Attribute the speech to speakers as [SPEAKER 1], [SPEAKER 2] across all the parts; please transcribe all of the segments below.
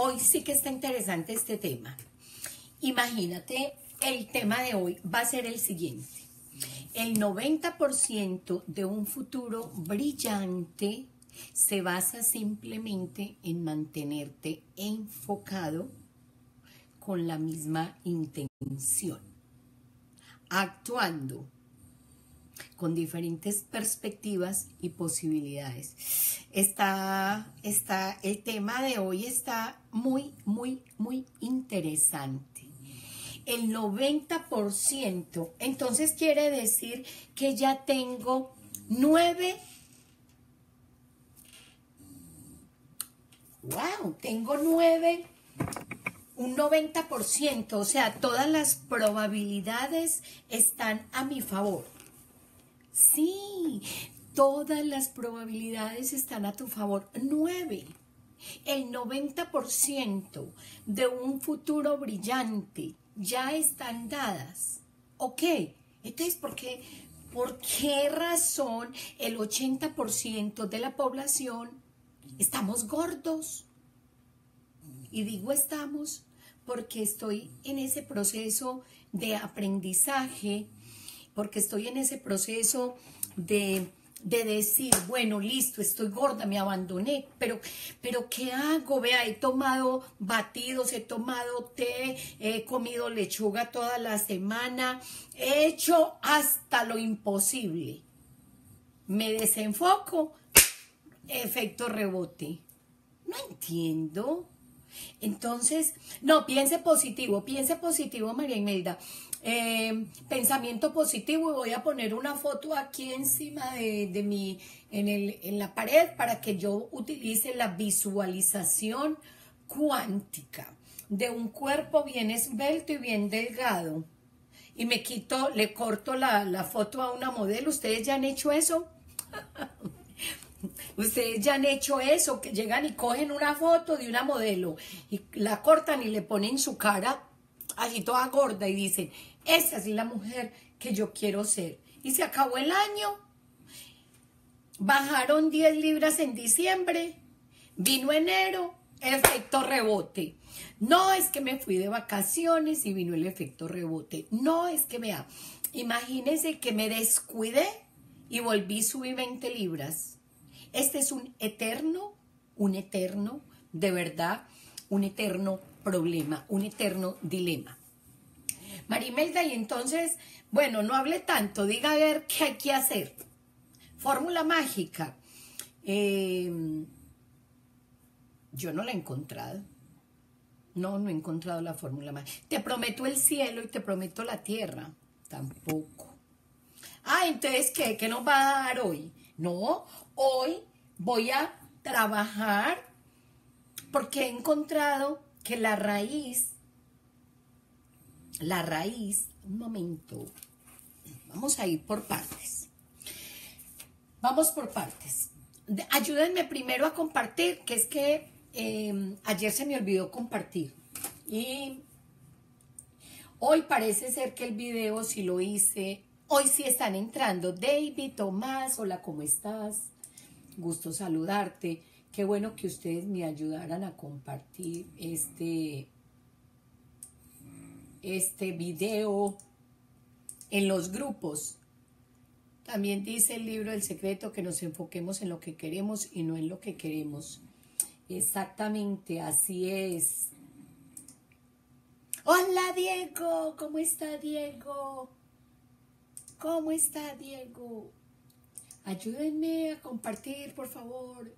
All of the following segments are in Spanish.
[SPEAKER 1] hoy sí que está interesante este tema. Imagínate, el tema de hoy va a ser el siguiente. El 90% de un futuro brillante se basa simplemente en mantenerte enfocado con la misma intención, actuando con diferentes perspectivas y posibilidades. Está, está, el tema de hoy está muy, muy, muy interesante. El 90%, entonces quiere decir que ya tengo nueve wow, tengo nueve, un 90%, o sea, todas las probabilidades están a mi favor. Sí, todas las probabilidades están a tu favor. Nueve. El 90% de un futuro brillante ya están dadas. Ok, entonces, ¿por qué, ¿por qué razón el 80% de la población estamos gordos. Y digo estamos porque estoy en ese proceso de aprendizaje, porque estoy en ese proceso de, decir, bueno, listo, estoy gorda, me abandoné, pero, pero ¿qué hago? Vea, he tomado batidos, he tomado té, he comido lechuga toda la semana, he hecho hasta lo imposible. Me desenfoco, efecto rebote. No entiendo. Entonces, no, piense positivo, piense positivo, María Imelda. Eh, pensamiento positivo y voy a poner una foto aquí encima de, de mi, en, el, en la pared para que yo utilice la visualización cuántica de un cuerpo bien esbelto y bien delgado. Y me quito, le corto la, la foto a una modelo. ¿Ustedes ya han hecho eso? Ustedes ya han hecho eso, que llegan y cogen una foto de una modelo y la cortan y le ponen su cara así toda gorda y dicen, esa es la mujer que yo quiero ser. Y se acabó el año. Bajaron 10 libras en diciembre, vino enero, efecto rebote. No es que me fui de vacaciones y vino el efecto rebote. No es que me... Imagínense que me descuidé y volví a subir 20 libras. Este es un eterno, un eterno, de verdad, un eterno problema, un eterno dilema. Marimelda, y entonces, bueno, no hable tanto, diga a ver qué hay que hacer. Fórmula mágica. Em, yo no la he encontrado. No, no he encontrado la fórmula mágica. Te prometo el cielo y te prometo la tierra. Tampoco. Ah, entonces, ¿qué? ¿Qué nos va a dar hoy? No, hoy voy a trabajar porque he encontrado que la raíz, la raíz, un momento, vamos a ir por partes. Vamos por partes. Ayúdenme primero a compartir, que es que em, ayer se me olvidó compartir. Y hoy parece ser que el video si lo hice. Hoy sí están entrando. David, Tomás, hola, ¿cómo estás? gusto saludarte. Qué bueno que ustedes me ayudaran a compartir este, este video en los grupos. También dice el libro El secreto que nos enfoquemos en lo que queremos y no en lo que queremos. Exactamente, así es. Hola Diego, ¿cómo está Diego? ¿Cómo está Diego? ayúdenme a compartir, por favor.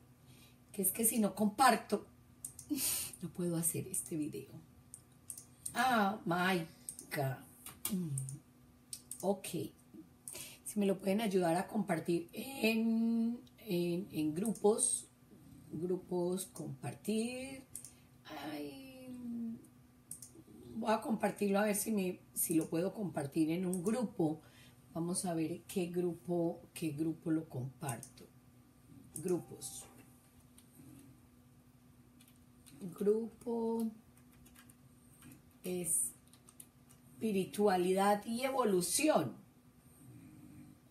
[SPEAKER 1] Es que si no comparto, no puedo hacer este video. Ah, my God. Mm, ok. Si me lo pueden ayudar a compartir en, en, grupos, grupos, compartir. voy a compartirlo a ver si, me, si lo puedo compartir en un grupo Vamos a ver qué grupo, qué grupo lo comparto. Grupos. Grupo espiritualidad y evolución.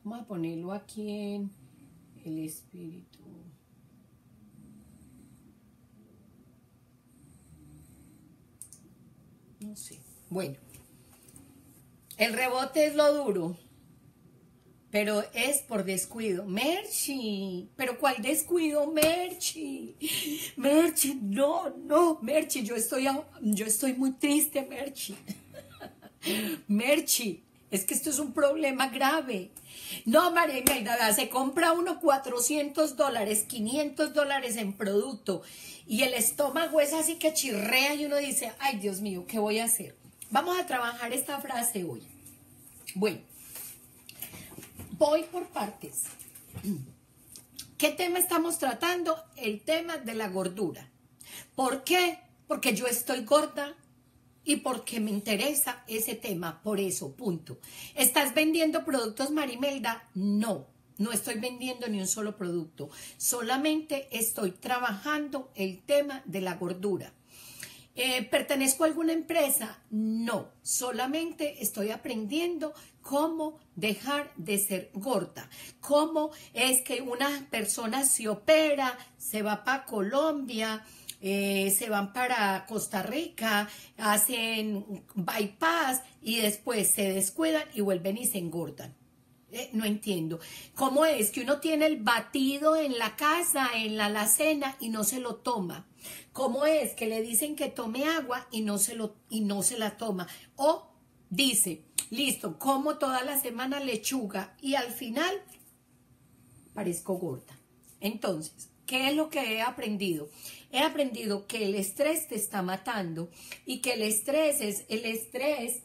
[SPEAKER 1] Vamos a ponerlo aquí en el espíritu. no sé. Bueno, el rebote es lo duro, pero es por descuido. Merchi, pero ¿cuál descuido, Merchi? Merchi, no, no, Merchi, yo estoy, yo estoy muy triste, Merchi. Merchi, es que esto es un problema grave. No, María Imelda, se compra uno 400 dólares, 500 dólares en producto y el estómago es así que chirrea y uno dice, ay Dios mío, ¿qué voy a hacer? Vamos a trabajar esta frase hoy. Bueno, voy por partes. ¿Qué tema estamos tratando? El tema de la gordura. ¿Por qué? Porque yo estoy gorda y porque me interesa ese tema. Por eso, punto. ¿Estás vendiendo productos Marimelda? No. No estoy vendiendo ni un solo producto, solamente estoy trabajando el tema de la gordura. Eh, ¿Pertenezco a alguna empresa? No, solamente estoy aprendiendo cómo dejar de ser gorda, cómo es que una persona se opera, se va para Colombia, eh, se van para Costa Rica, hacen bypass y después se descuidan y vuelven y se engordan. Eh, no entiendo. ¿Cómo es que uno tiene el batido en la casa, en la alacena y no se lo toma? ¿Cómo es que le dicen que tome agua y no se, lo, y no se la toma? O dice, listo, como toda la semana lechuga y al final parezco gorda. Entonces, ¿qué es lo que he aprendido? He aprendido que el estrés te está matando y que el estrés es el estrés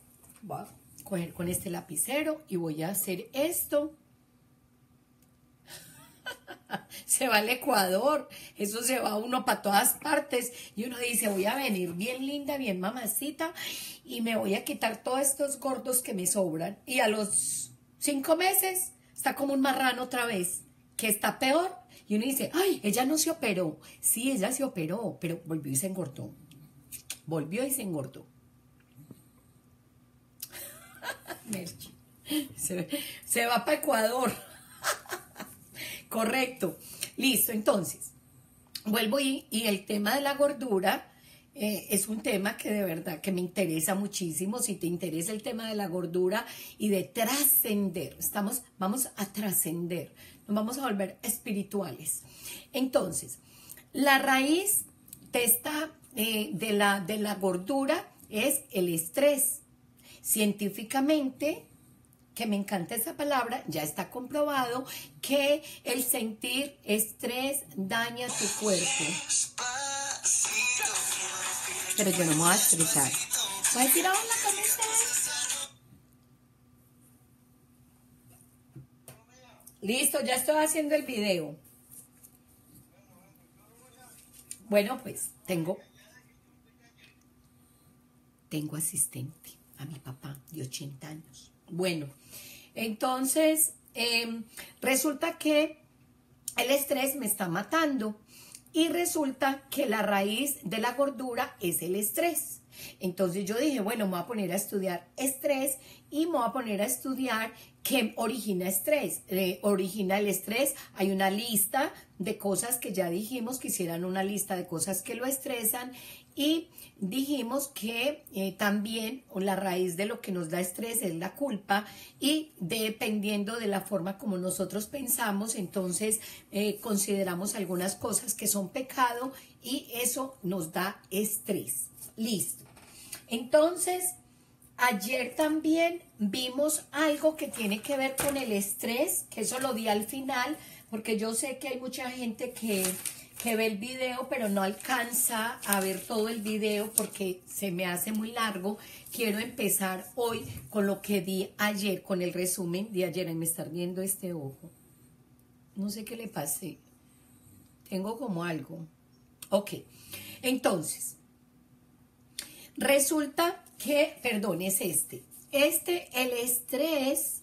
[SPEAKER 1] coger con este lapicero y voy a hacer esto. se va al Ecuador, eso se va uno para todas partes y uno dice voy a venir bien linda, bien mamacita y me voy a quitar todos estos gordos que me sobran y a los cinco meses está como un marrano otra vez, que está peor. Y uno dice, ay, ella no se operó, sí, ella se operó, pero volvió y se engordó, volvió y se engordó. Se, va para Ecuador. Correcto. Listo, entonces, vuelvo y, y el tema de la gordura eh, es un tema que de verdad que me interesa muchísimo. Si te interesa el tema de la gordura y de trascender, estamos, vamos a trascender, nos vamos a volver espirituales. Entonces, la raíz de, eh, de, la, de la gordura es el estrés científicamente, que me encanta esa palabra, ya está comprobado que el sentir estrés daña tu cuerpo. Pero yo no me voy a estresar. Voy a decir hola con Listo, ya estoy haciendo el video. Bueno, pues tengo tengo asistente a mi papá de 80 años. Bueno, entonces em, resulta que el estrés me está matando y resulta que la raíz de la gordura es el estrés. Entonces yo dije, bueno, me voy a poner a estudiar estrés y me voy a poner a estudiar qué origina estrés. Origina el estrés, hay una lista de cosas que ya dijimos que hicieran una lista de cosas que lo estresan y dijimos que eh, también la raíz de lo que nos da estrés es la culpa y dependiendo de la forma como nosotros pensamos, entonces eh, consideramos algunas cosas que son pecado y eso nos da estrés. Listo. Entonces, ayer también vimos algo que tiene que ver con el estrés, que eso lo di al final, porque yo sé que hay mucha gente que que ve el video pero no alcanza a ver todo el video porque se me hace muy largo, quiero empezar hoy con lo que di ayer, con el resumen de ayer. me está viendo este ojo. No sé qué le pasé. Tengo como algo. Ok, entonces, resulta que, perdón, es este. Este, el estrés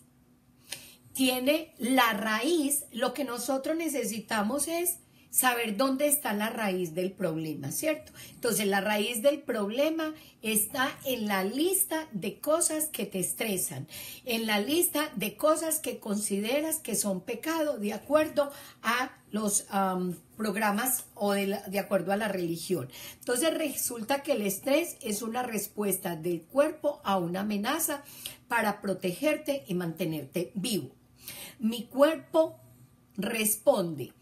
[SPEAKER 1] tiene la raíz, lo que nosotros necesitamos es saber dónde está la raíz del problema, ¿cierto? Entonces, la raíz del problema está en la lista de cosas que te estresan, en la lista de cosas que consideras que son pecado de acuerdo a los programas o de, de acuerdo a la religión. Entonces, resulta que el estrés es una respuesta del cuerpo a una amenaza para protegerte y mantenerte vivo. Mi cuerpo responde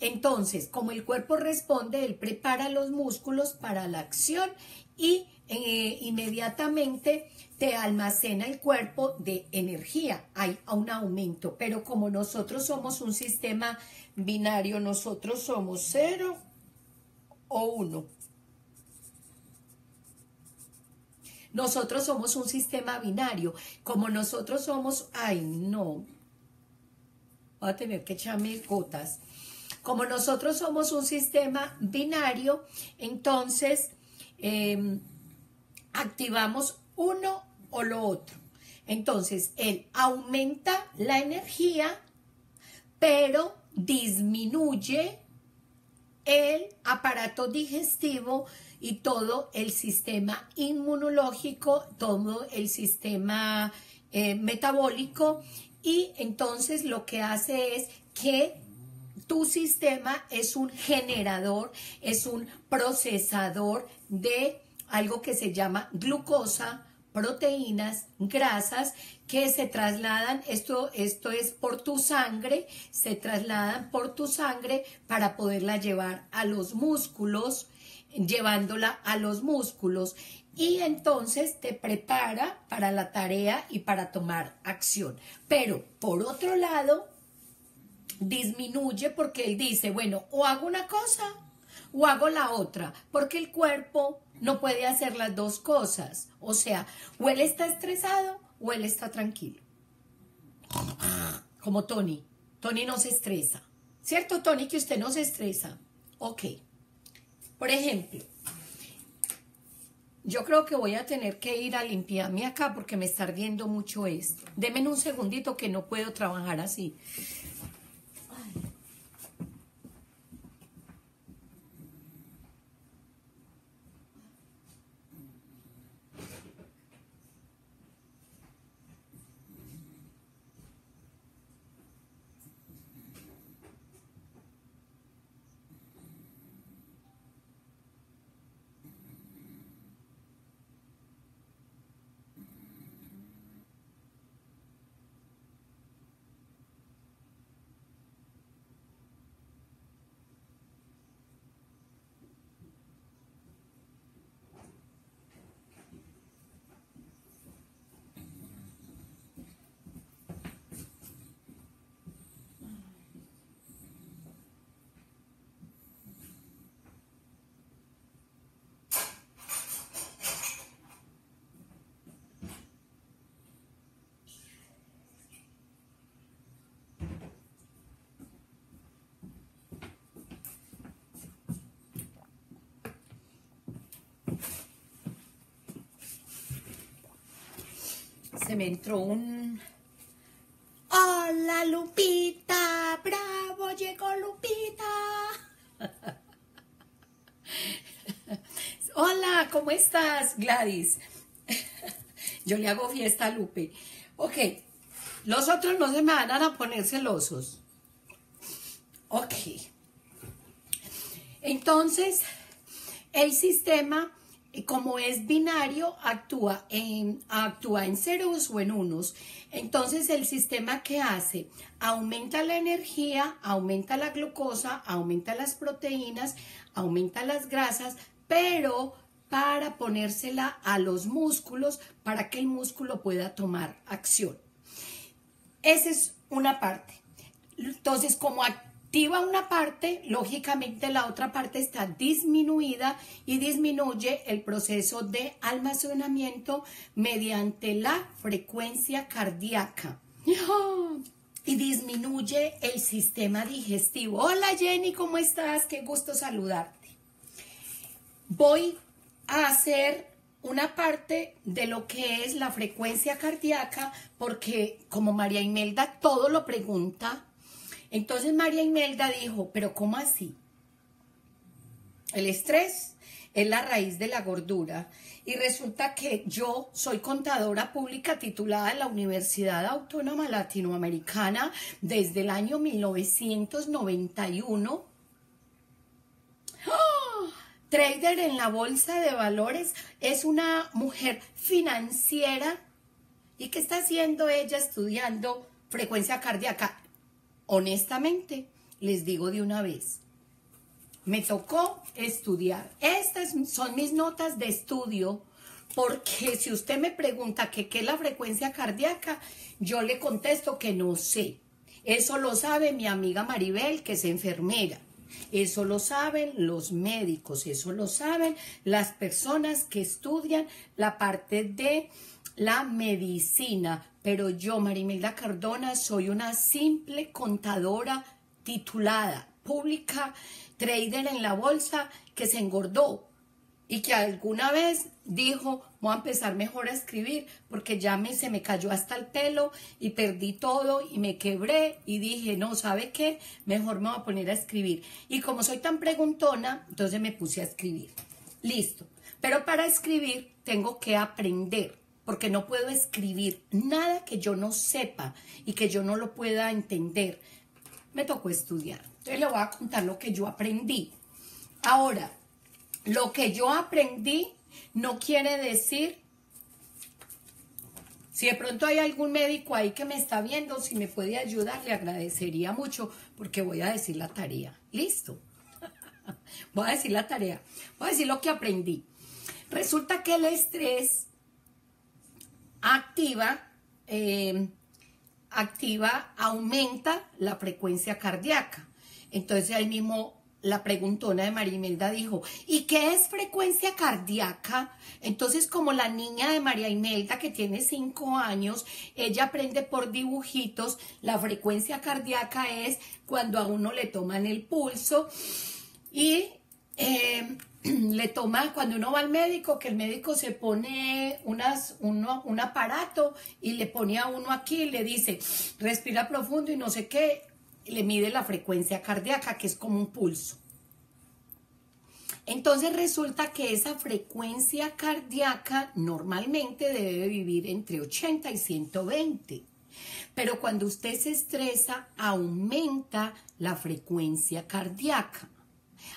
[SPEAKER 1] entonces, como el cuerpo responde, él prepara los músculos para la acción y eh, inmediatamente te almacena el cuerpo de energía. Hay un aumento, pero como nosotros somos un sistema binario, nosotros somos cero o uno. Nosotros somos un sistema binario. Como nosotros somos, ay, no. Voy a tener que echarme gotas. Como nosotros somos un sistema binario, entonces em, activamos uno o lo otro. Entonces, él aumenta la energía, pero disminuye el aparato digestivo y todo el sistema inmunológico, todo el sistema eh, metabólico y entonces lo que hace es que tu sistema es un generador, es un procesador de algo que se llama glucosa, proteínas, grasas que se trasladan, esto, esto es por tu sangre, se trasladan por tu sangre para poderla llevar a los músculos, llevándola a los músculos y entonces te prepara para la tarea y para tomar acción. Pero por otro lado, disminuye porque él dice, bueno, o hago una cosa o hago la otra, porque el cuerpo no puede hacer las dos cosas. O sea, o él está estresado o él está tranquilo. Como Tony. Tony no se estresa. ¿Cierto, Tony, que usted no se estresa? Ok. Por ejemplo, yo creo que voy a tener que ir a limpiarme acá porque me está ardiendo mucho esto. Deme un segundito que no puedo trabajar así. Se me entró un... Hola Lupita, bravo, llegó Lupita. Hola, ¿cómo estás, Gladys? Yo le hago fiesta a Lupe. Ok, los otros no se me van a poner celosos. Ok. Entonces, el sistema como es binario, actúa en, actúa en ceros o en unos. Entonces, el sistema que hace aumenta la energía, aumenta la glucosa, aumenta las proteínas, aumenta las grasas, pero para ponérsela a los músculos para que el músculo pueda tomar acción. Esa es una parte. Entonces, como activa una parte, lógicamente la otra parte está disminuida y disminuye el proceso de almacenamiento mediante la frecuencia cardíaca. Y disminuye el sistema digestivo. Hola Jenny, ¿cómo estás? Qué gusto saludarte. Voy a hacer una parte de lo que es la frecuencia cardíaca porque como María Imelda todo lo pregunta, entonces María Imelda dijo, pero ¿cómo así? El estrés es la raíz de la gordura. Y resulta que yo soy contadora pública titulada en la Universidad Autónoma Latinoamericana desde el año 1991. ¡Ah! Trader en la bolsa de valores es una mujer financiera. ¿Y qué está haciendo ella estudiando frecuencia cardíaca? Honestamente, les digo de una vez, me tocó estudiar. Estas son mis notas de estudio, porque si usted me pregunta qué es la frecuencia cardíaca, yo le contesto que no sé. Eso lo sabe mi amiga Maribel, que es enfermera. Eso lo saben los médicos, eso lo saben las personas que estudian la parte de la medicina. Pero yo, Marimelda Cardona, soy una simple contadora titulada pública trader en la bolsa que se engordó y que alguna vez dijo, voy a empezar mejor a escribir porque ya me, se me cayó hasta el pelo y perdí todo y me quebré y dije, no, ¿sabe qué? Mejor me voy a poner a escribir. Y como soy tan preguntona, entonces me puse a escribir. Listo. Pero para escribir tengo que aprender porque no puedo escribir nada que yo no sepa y que yo no lo pueda entender. Me tocó estudiar. Entonces le voy a contar lo que yo aprendí. Ahora, lo que yo aprendí no quiere decir, si de pronto hay algún médico ahí que me está viendo, si me puede ayudar, le agradecería mucho porque voy a decir la tarea. ¿Listo? voy a decir la tarea. Voy a decir lo que aprendí. Resulta que el estrés activa, eh, activa, aumenta la frecuencia cardíaca. Entonces ahí mismo la preguntona de María Imelda dijo, ¿y qué es frecuencia cardíaca? Entonces como la niña de María Imelda que tiene cinco años, ella aprende por dibujitos, la frecuencia cardíaca es cuando a uno le toman el pulso y eh, le toma, cuando uno va al médico, que el médico se pone unas, uno, un aparato y le pone a uno aquí y le dice, respira profundo y no sé qué, le mide la frecuencia cardíaca, que es como un pulso. Entonces resulta que esa frecuencia cardíaca normalmente debe vivir entre 80 y 120. Pero cuando usted se estresa, aumenta la frecuencia cardíaca.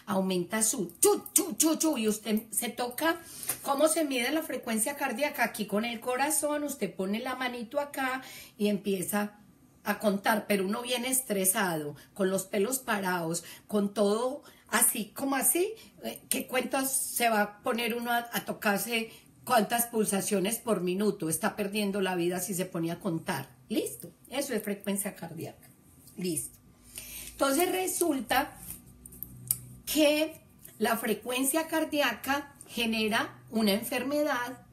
[SPEAKER 1] Aumenta su chu, chu, chu, chu, y usted se toca. ¿Cómo se mide la frecuencia cardíaca? Aquí con el corazón, usted pone la manito acá y empieza a contar, pero uno viene estresado, con los pelos parados, con todo así como así, eh, ¿qué cuentas se va a poner uno a, tocarse cuántas pulsaciones por minuto? Está perdiendo la vida si se pone a contar. Listo, eso es frecuencia cardíaca. Listo. Entonces resulta que la frecuencia cardíaca genera una enfermedad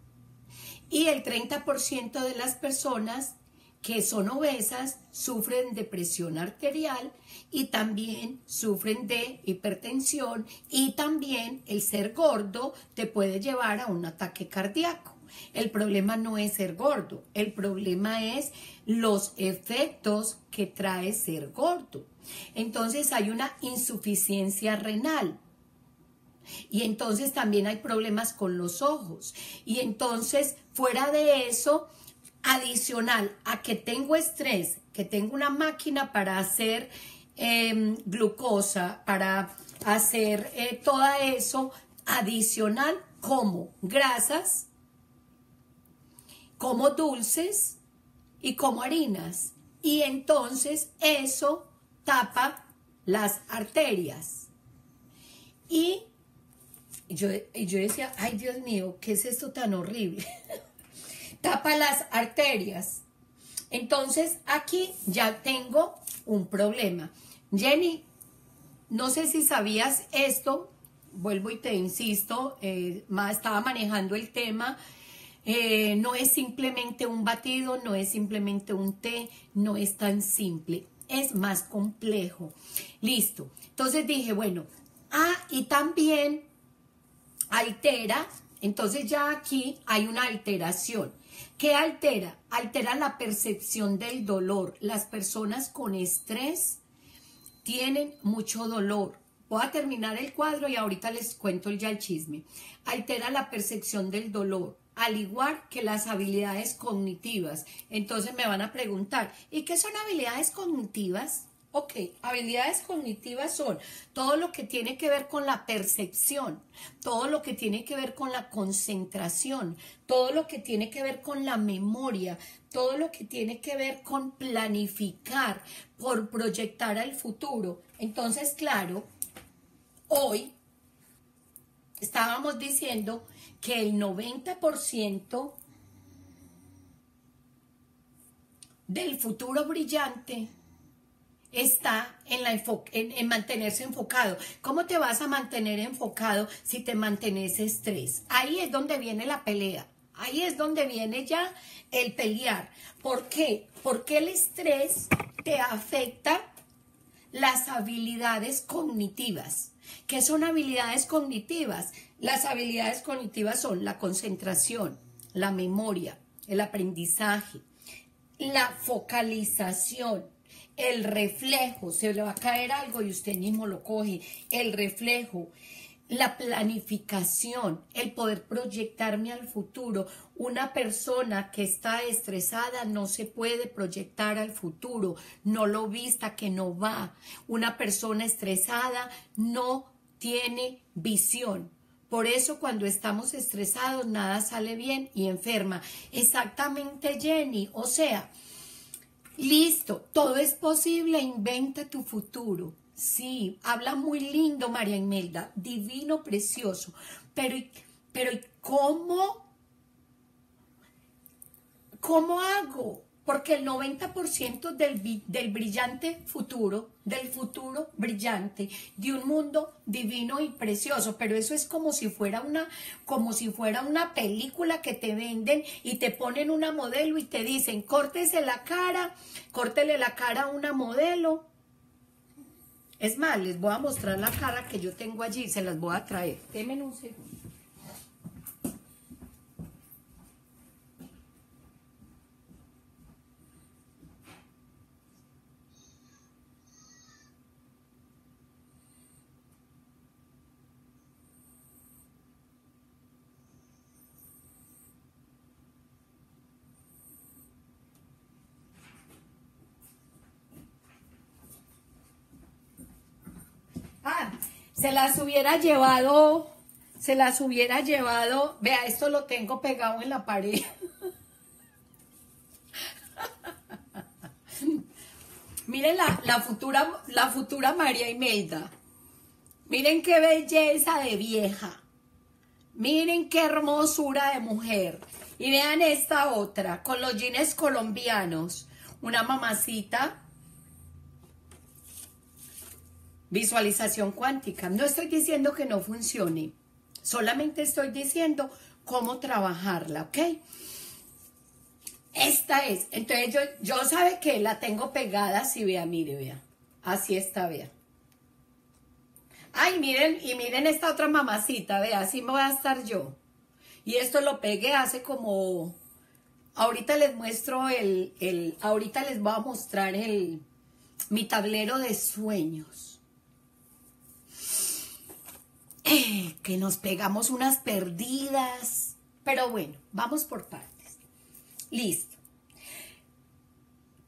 [SPEAKER 1] y el 30% de las personas que son obesas sufren de presión arterial y también sufren de hipertensión y también el ser gordo te puede llevar a un ataque cardíaco. El problema no es ser gordo, el problema es los efectos que trae ser gordo. Entonces hay una insuficiencia renal. Y entonces también hay problemas con los ojos. Y entonces, fuera de eso, adicional a que tengo estrés, que tengo una máquina para hacer em, glucosa, para hacer eh, todo eso adicional como grasas, como dulces y como harinas. Y entonces eso tapa las arterias. Y yo, yo decía, ay Dios mío, ¿qué es esto tan horrible? tapa las arterias. Entonces aquí ya tengo un problema. Jenny, no sé si sabías esto, vuelvo y te insisto, eh, estaba manejando el tema, eh, no es simplemente un batido, no es simplemente un té, no es tan simple, es más complejo. Listo. Entonces dije, bueno, ah, y también altera, entonces ya aquí hay una alteración. ¿Qué altera? Altera la percepción del dolor. Las personas con estrés tienen mucho dolor. Voy a terminar el cuadro y ahorita les cuento ya el chisme. Altera la percepción del dolor, al igual que las habilidades cognitivas. Entonces me van a preguntar, ¿y qué son habilidades cognitivas? Ok, habilidades cognitivas son todo lo que tiene que ver con la percepción, todo lo que tiene que ver con la concentración, todo lo que tiene que ver con la memoria, todo lo que tiene que ver con planificar, por proyectar al futuro. Entonces, claro, hoy estábamos diciendo que el 90% del futuro brillante está en, la en, mantenerse enfocado. ¿Cómo te vas a mantener enfocado si te mantienes estrés? Ahí es donde viene la pelea. Ahí es donde viene ya el pelear. ¿Por qué? Porque el estrés te afecta las habilidades cognitivas. ¿Qué son habilidades cognitivas? Las habilidades cognitivas son la concentración, la memoria, el aprendizaje, la focalización, el reflejo, se le va a caer algo y usted mismo lo coge, el reflejo, la planificación, el poder proyectarme al futuro. Una persona que está estresada no se puede proyectar al futuro, no lo vista que no va. Una persona estresada no tiene visión. Por eso cuando estamos estresados nada sale bien y enferma. Exactamente Jenny, o sea, listo, todo es posible, inventa tu futuro. Sí, habla muy lindo María Imelda, divino, precioso. Pero, pero ¿cómo? ¿Cómo hago? Porque el 90% del, del brillante futuro, del futuro brillante, de un mundo divino y precioso, pero eso es como si fuera una, como si fuera una película que te venden y te ponen una modelo y te dicen, córtese la cara, córtele la cara a una modelo, es más, les voy a mostrar la cara que yo tengo allí, se las voy a traer. Denme un segundo. Se las hubiera llevado, se las hubiera llevado, vea, esto lo tengo pegado en la pared. Miren la, futura, la futura María Imelda. Miren qué belleza de vieja. Miren qué hermosura de mujer. Y vean esta otra, con los jeans colombianos. Una mamacita Visualización cuántica. No estoy diciendo que no funcione, solamente estoy diciendo cómo trabajarla, ¿ok? Esta es, entonces yo, yo sabe que la tengo pegada, si vea, mire, vea, así está, vea. Ay, miren, y miren esta otra mamacita, vea, así me voy a estar yo. Y esto lo pegué hace como, ahorita les muestro el, el ahorita les voy a mostrar el, mi tablero de sueños. que nos pegamos unas perdidas. Pero bueno, vamos por partes. Listo.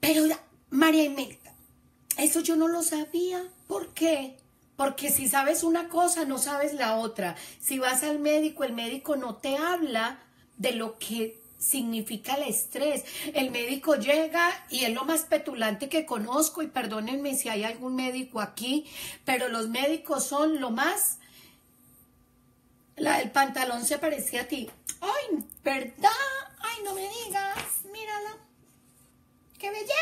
[SPEAKER 1] Pero María Imelda, eso yo no lo sabía. ¿Por qué? Porque si sabes una cosa, no sabes la otra. Si vas al médico, el médico no te habla de lo que significa el estrés. El médico llega y es lo más petulante que conozco y perdónenme si hay algún médico aquí, pero los médicos son lo más la del pantalón se parecía a ti. ¡Ay, verdad! ¡Ay, no me digas! ¡Mírala! ¡Qué belleza!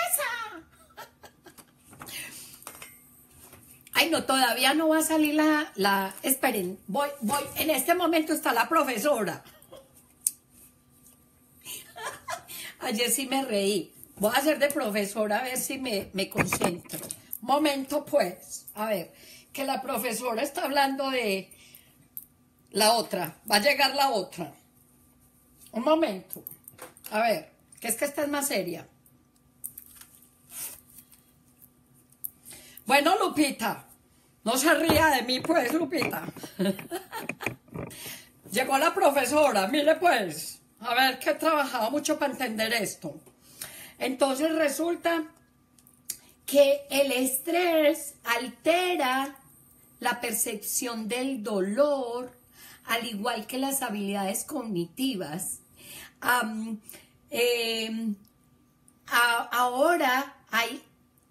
[SPEAKER 1] Ay, no, todavía no va a salir la, la... Esperen, voy, voy. En este momento está la profesora. Ayer sí me reí. Voy a hacer de profesora a ver si me, me concentro. Momento, pues. A ver, que la profesora está hablando de la otra, va a llegar la otra. Un momento. A ver, que es que esta es más seria. Bueno, Lupita,
[SPEAKER 2] No se ría de mí, pues, Lupita. Llegó la profesora, mire pues, a ver que he trabajado mucho para entender esto. Entonces resulta que el estrés altera la percepción del dolor, al igual que las habilidades cognitivas. Em, ahora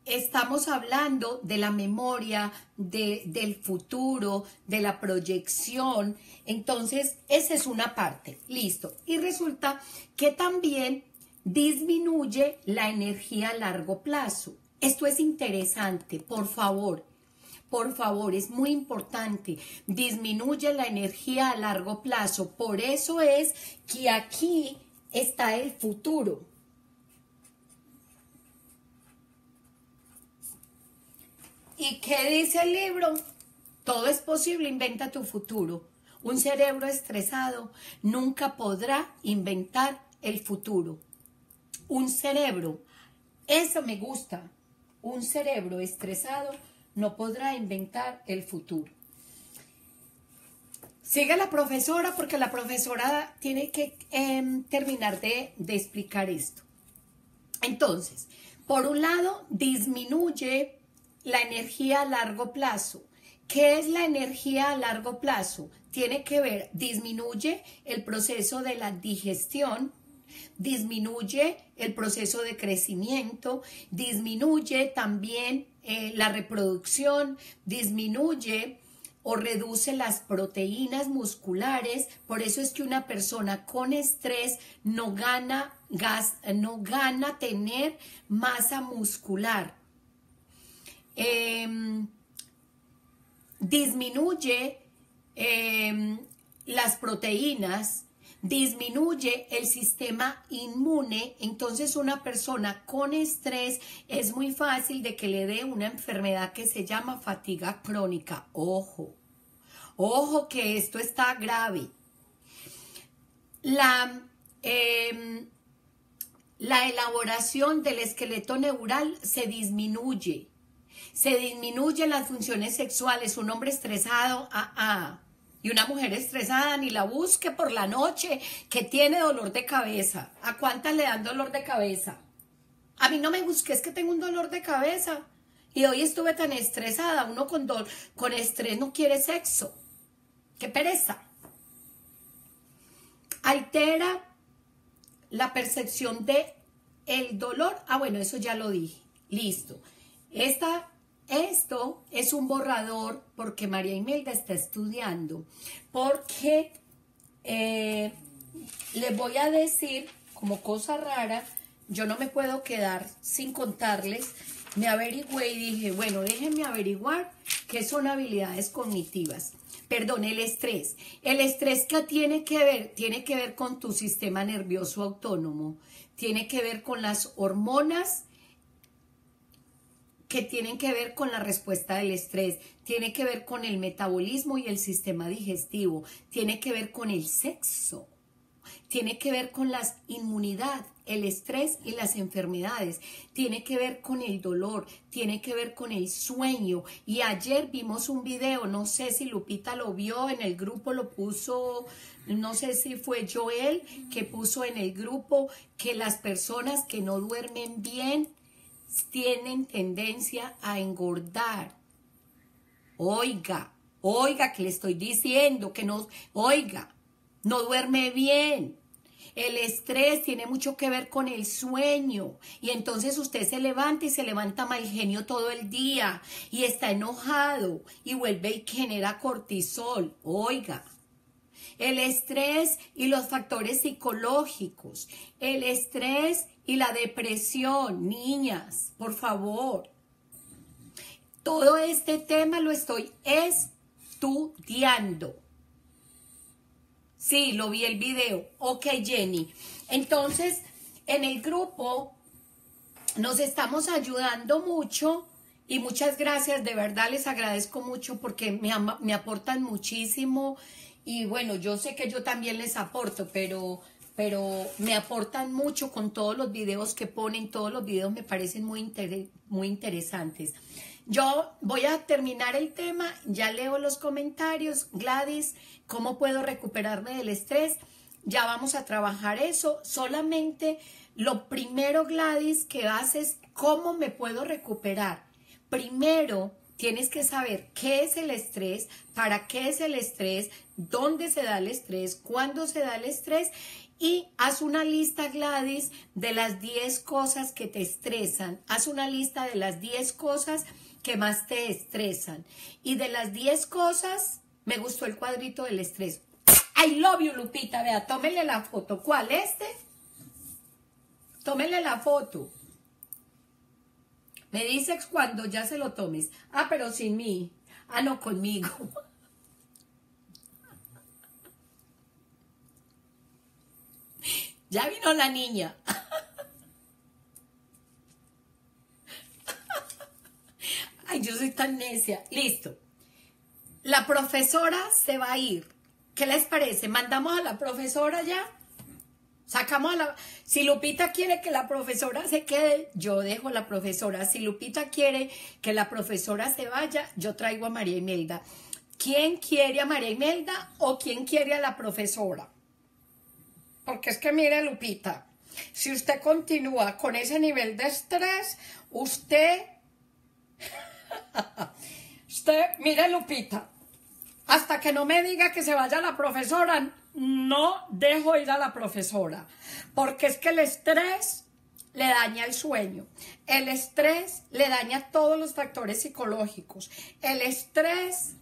[SPEAKER 2] estamos hablando de la memoria, del futuro, de la proyección. Entonces, esa es una parte. Listo. Y resulta que también disminuye la energía a largo plazo. Esto es interesante, por favor. Por favor, es muy importante. Disminuye la energía a largo plazo. Por eso es que aquí está el futuro. ¿Y qué dice el libro? Todo es posible, inventa tu futuro. Un cerebro estresado nunca podrá inventar el futuro. Un cerebro, eso me gusta, un cerebro estresado no podrá inventar el futuro. Sigue la profesora porque la profesora tiene que em, terminar de, de explicar esto. Entonces, por un lado, disminuye la energía a largo plazo. ¿Qué es la energía a largo plazo? Tiene que ver, disminuye el proceso de la digestión, disminuye el proceso de crecimiento, disminuye también eh, la reproducción, disminuye o reduce las proteínas musculares. Por eso es que una persona con estrés no gana gas, no gana tener masa muscular Em, disminuye em, las proteínas, disminuye el sistema inmune, entonces una persona con estrés es muy fácil de que le dé una enfermedad que se llama fatiga crónica. Ojo, ojo que esto está grave. La, em, la elaboración del esqueleto neural se disminuye se disminuyen las funciones sexuales. Un hombre estresado, ah, ah. Y una mujer estresada, ni la busque por la noche, que tiene dolor de cabeza. ¿A cuántas le dan dolor de cabeza? A mí no me busque, es que tengo un dolor de cabeza. Y hoy estuve tan estresada. Uno con, con estrés no quiere sexo. Qué pereza. Altera la percepción de el dolor. Ah, bueno, eso ya lo dije. Listo. Esta esto es un borrador porque María Imelda está estudiando, porque eh, les voy a decir como cosa rara, yo no me puedo quedar sin contarles, me averigüé y dije, bueno, déjenme averiguar qué son habilidades cognitivas. Perdón, el estrés. El estrés que tiene que ver, tiene que ver con tu sistema nervioso autónomo, tiene que ver con las hormonas que tienen que ver con la respuesta del estrés, tiene que ver con el metabolismo y el sistema digestivo, tiene que ver con el sexo, tiene que ver con la inmunidad, el estrés y las enfermedades, tiene que ver con el dolor, tiene que ver con el sueño. Y ayer vimos un video, no sé si Lupita lo vio, en el grupo lo puso, no sé si fue Joel que puso en el grupo que las personas que no duermen bien, tienen tendencia a engordar. Oiga, oiga que le estoy diciendo que no, oiga, no duerme bien. El estrés tiene mucho que ver con el sueño y entonces usted se levanta y se levanta mal genio todo el día y está enojado y vuelve y genera cortisol. Oiga, el estrés y los factores psicológicos, el estrés y la depresión, niñas, por favor. Todo este tema lo estoy estudiando. Sí, lo vi el video. Ok, Jenny. Entonces, en el grupo nos estamos ayudando mucho y muchas gracias, de verdad les agradezco mucho porque me, me aportan muchísimo y bueno, yo sé que yo también les aporto, pero pero me aportan mucho con todos los videos que ponen, todos los videos me parecen muy, muy interesantes.
[SPEAKER 1] Yo voy a terminar el tema, ya leo los comentarios. Gladys, ¿cómo puedo recuperarme del estrés? Ya vamos a trabajar eso. Solamente lo primero, Gladys, que haces, ¿cómo me puedo recuperar? Primero, tienes que saber qué es el estrés, para qué es el estrés, dónde se da el estrés, cuándo se da el estrés y haz una lista, Gladys, de las 10 cosas que te estresan. Haz una lista de las 10 cosas que más te estresan. Y de las 10 cosas, me gustó el cuadrito del estrés. I love you, Lupita. Vea, tómele la foto. ¿Cuál? ¿Este? Tómele la foto. Me dices cuando ya se lo tomes. Ah, pero sin mí. Ah, no, conmigo. Ya vino la niña. Ay, yo soy tan necia. Listo. La profesora se va a ir. ¿Qué les parece? ¿Mandamos a la profesora ya? Sacamos a la... Si Lupita quiere que la profesora se quede, yo dejo a la profesora. Si Lupita quiere que la profesora se vaya, yo traigo a María Imelda. ¿Quién quiere a María Imelda o quién quiere a la profesora? Porque es que mire, Lupita, si usted continúa con ese nivel de estrés, usted... usted, mire, Lupita, hasta que no me diga que se vaya la profesora, no dejo ir a la profesora. Porque es que el estrés le daña el sueño. El estrés le daña todos los factores psicológicos. El estrés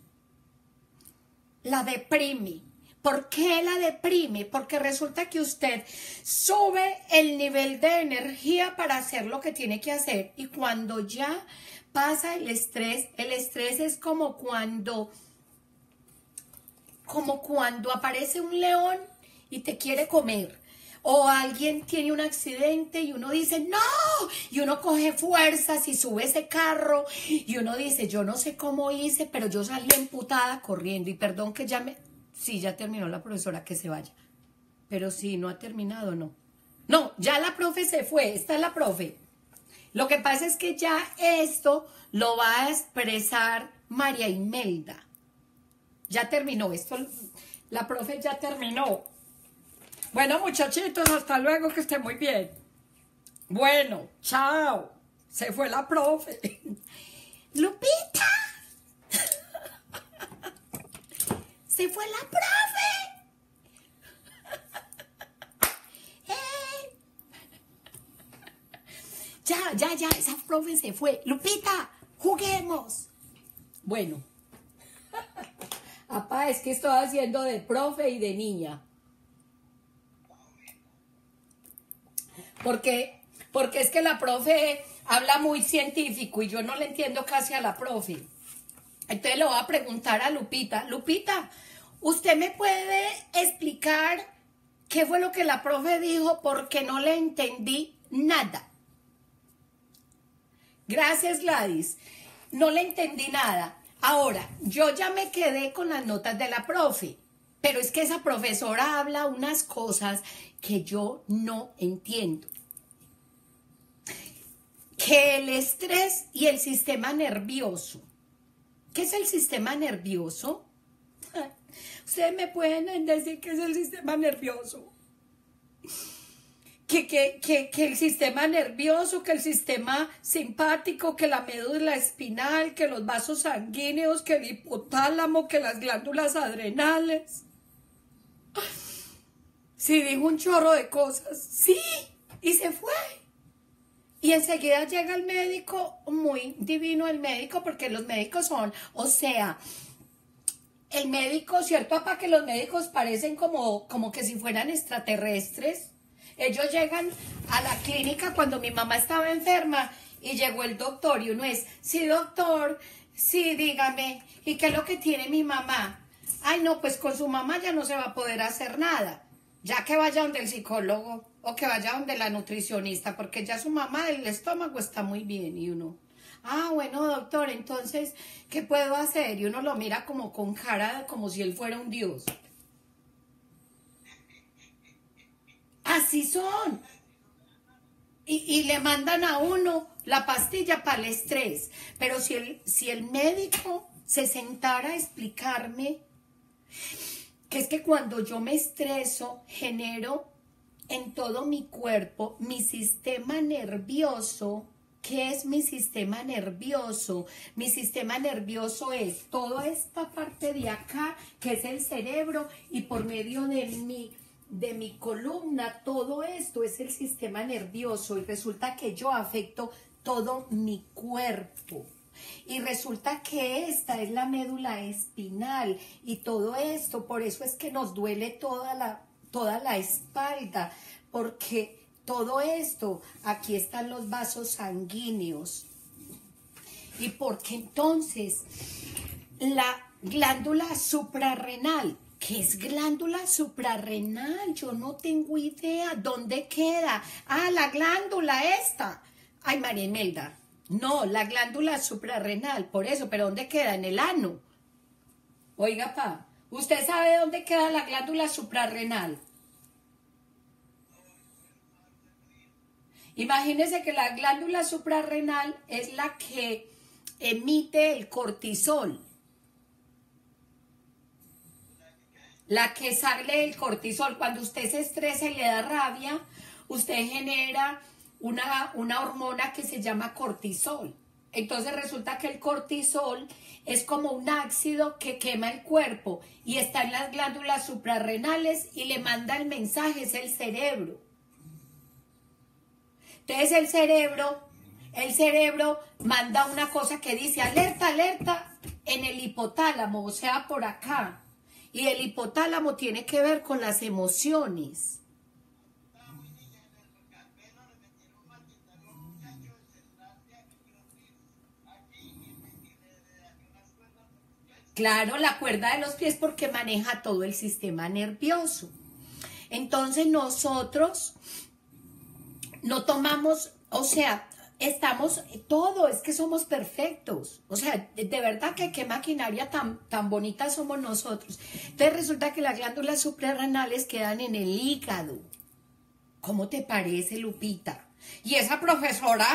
[SPEAKER 1] la deprime. ¿Por qué la deprime? Porque resulta que usted sube el nivel de energía para hacer lo que tiene que hacer y cuando ya pasa el estrés, el estrés es como cuando como cuando aparece un león y te quiere comer. O alguien tiene un accidente y uno dice, no, y uno coge fuerzas y sube ese carro y uno dice, yo no sé cómo hice, pero yo salí emputada corriendo y perdón que ya me, Sí, ya terminó la profesora, que se vaya. Pero si no ha terminado, no. No, ya la profe se fue, esta es la profe. Lo que pasa es que ya esto lo va a expresar María Imelda. Ya terminó, esto, la profe ya terminó. Bueno, muchachitos, hasta luego, que esté muy bien. Bueno, chao. Se fue la profe. Lupita. Fue la profe. Eh. Ya, ya, ya, esa profe se fue. Lupita, juguemos. Bueno. Papá, es que estoy haciendo de profe y de niña. Porque, porque es que la profe habla muy científico y yo no le entiendo casi a la profe. Entonces le voy a preguntar a Lupita, Lupita, ¿usted me puede explicar qué fue lo que la profe dijo? Porque no le entendí nada. Gracias, Gladys. No le entendí nada. Ahora, yo ya me quedé con las notas de la profe, pero es que esa profesora habla unas cosas que yo no entiendo. Que el estrés y el sistema nervioso ¿Qué es el sistema nervioso? Ustedes me pueden decir qué es el sistema nervioso. Que, que, el sistema nervioso, que el sistema simpático, que la médula espinal, que los vasos sanguíneos, que el hipotálamo, que las glándulas adrenales. Sí, dijo un chorro de cosas. Sí, y se fue. Y enseguida llega el médico, muy divino el médico, porque los médicos son, o sea, el médico, ¿cierto, papá? Que los médicos parecen como, como que si fueran extraterrestres. Ellos llegan a la clínica cuando mi mamá estaba enferma y llegó el doctor y uno es, sí, doctor, sí, dígame, ¿y qué es lo que tiene mi mamá? Ay, no, pues con su mamá ya no se va a poder hacer nada, ya que vaya donde el psicólogo o que vaya donde la nutricionista, porque ya su mamá del estómago está muy bien y uno, ah, bueno, doctor, entonces, ¿qué puedo hacer? Y uno lo mira como con cara, como si él fuera un dios. Así son. Y, y le mandan a uno la pastilla para el estrés. Pero si el, si el médico se sentara a explicarme que es que cuando yo me estreso, genero en todo mi cuerpo mi sistema nervioso. ¿Qué es mi sistema nervioso? Mi sistema nervioso es toda esta parte de acá, que es el cerebro, y por medio de mi de mi columna, todo esto es el sistema nervioso y resulta que yo afecto todo mi cuerpo. Y resulta que esta es la médula espinal y todo esto, por eso es que nos duele toda la, toda la espalda, porque todo esto, aquí están los vasos sanguíneos. Y porque entonces la glándula suprarrenal ¿Qué es glándula suprarrenal? Yo no tengo idea. ¿Dónde queda? Ah, la glándula esta. Ay, María Imelda. No, la glándula suprarrenal, por eso, pero ¿dónde queda? En el ano. Oiga, pa, ¿usted sabe dónde queda la glándula suprarrenal? Imagínese que la glándula suprarrenal es la que emite el cortisol. la que sale el cortisol. Cuando usted se estresa y le da rabia, usted genera una, una hormona que se llama cortisol. Entonces resulta que el cortisol es como un ácido que quema el cuerpo y está en las glándulas suprarrenales y le manda el mensaje, es el cerebro. Entonces el cerebro, el cerebro manda una cosa que dice alerta, alerta en el hipotálamo, o sea, por acá. Y el hipotálamo tiene que ver con las emociones. Claro, la cuerda de los pies porque maneja todo el sistema nervioso. Entonces nosotros no tomamos, o sea, estamos, todo, es que somos perfectos. O sea, de, verdad que qué maquinaria tan, tan bonita somos nosotros. Entonces resulta que las glándulas suprarrenales quedan en el hígado. ¿Cómo te parece, Lupita? Y esa profesora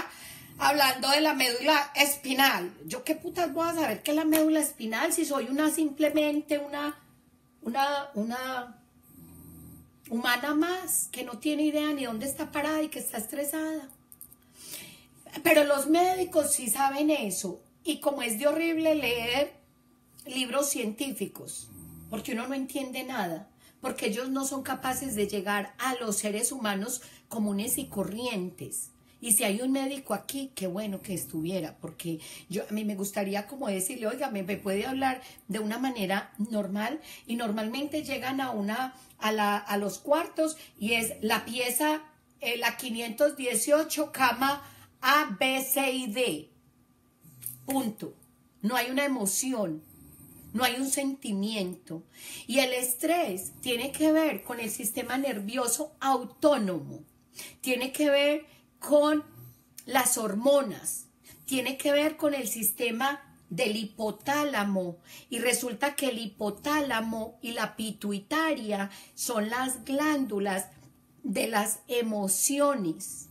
[SPEAKER 1] hablando de la médula espinal. ¿Yo qué putas voy a saber qué es la médula espinal si soy una simplemente una, una, una humana más que no tiene idea ni dónde está parada y que está estresada? Pero los médicos sí saben eso. Y como es de horrible leer libros científicos, porque uno no entiende nada, porque ellos no son capaces de llegar a los seres humanos comunes y corrientes. Y si hay un médico aquí, qué bueno que estuviera, porque yo a mí me gustaría como decirle, oiga, me, puede hablar de una manera normal y normalmente llegan a una a, la, a los cuartos y es la pieza eh, la 518 cama a, B, C y D. Punto. No hay una emoción, no hay un sentimiento. Y el estrés tiene que ver con el sistema nervioso autónomo, tiene que ver con las hormonas, tiene que ver con el sistema del hipotálamo y resulta que el hipotálamo y la pituitaria son las glándulas de las emociones.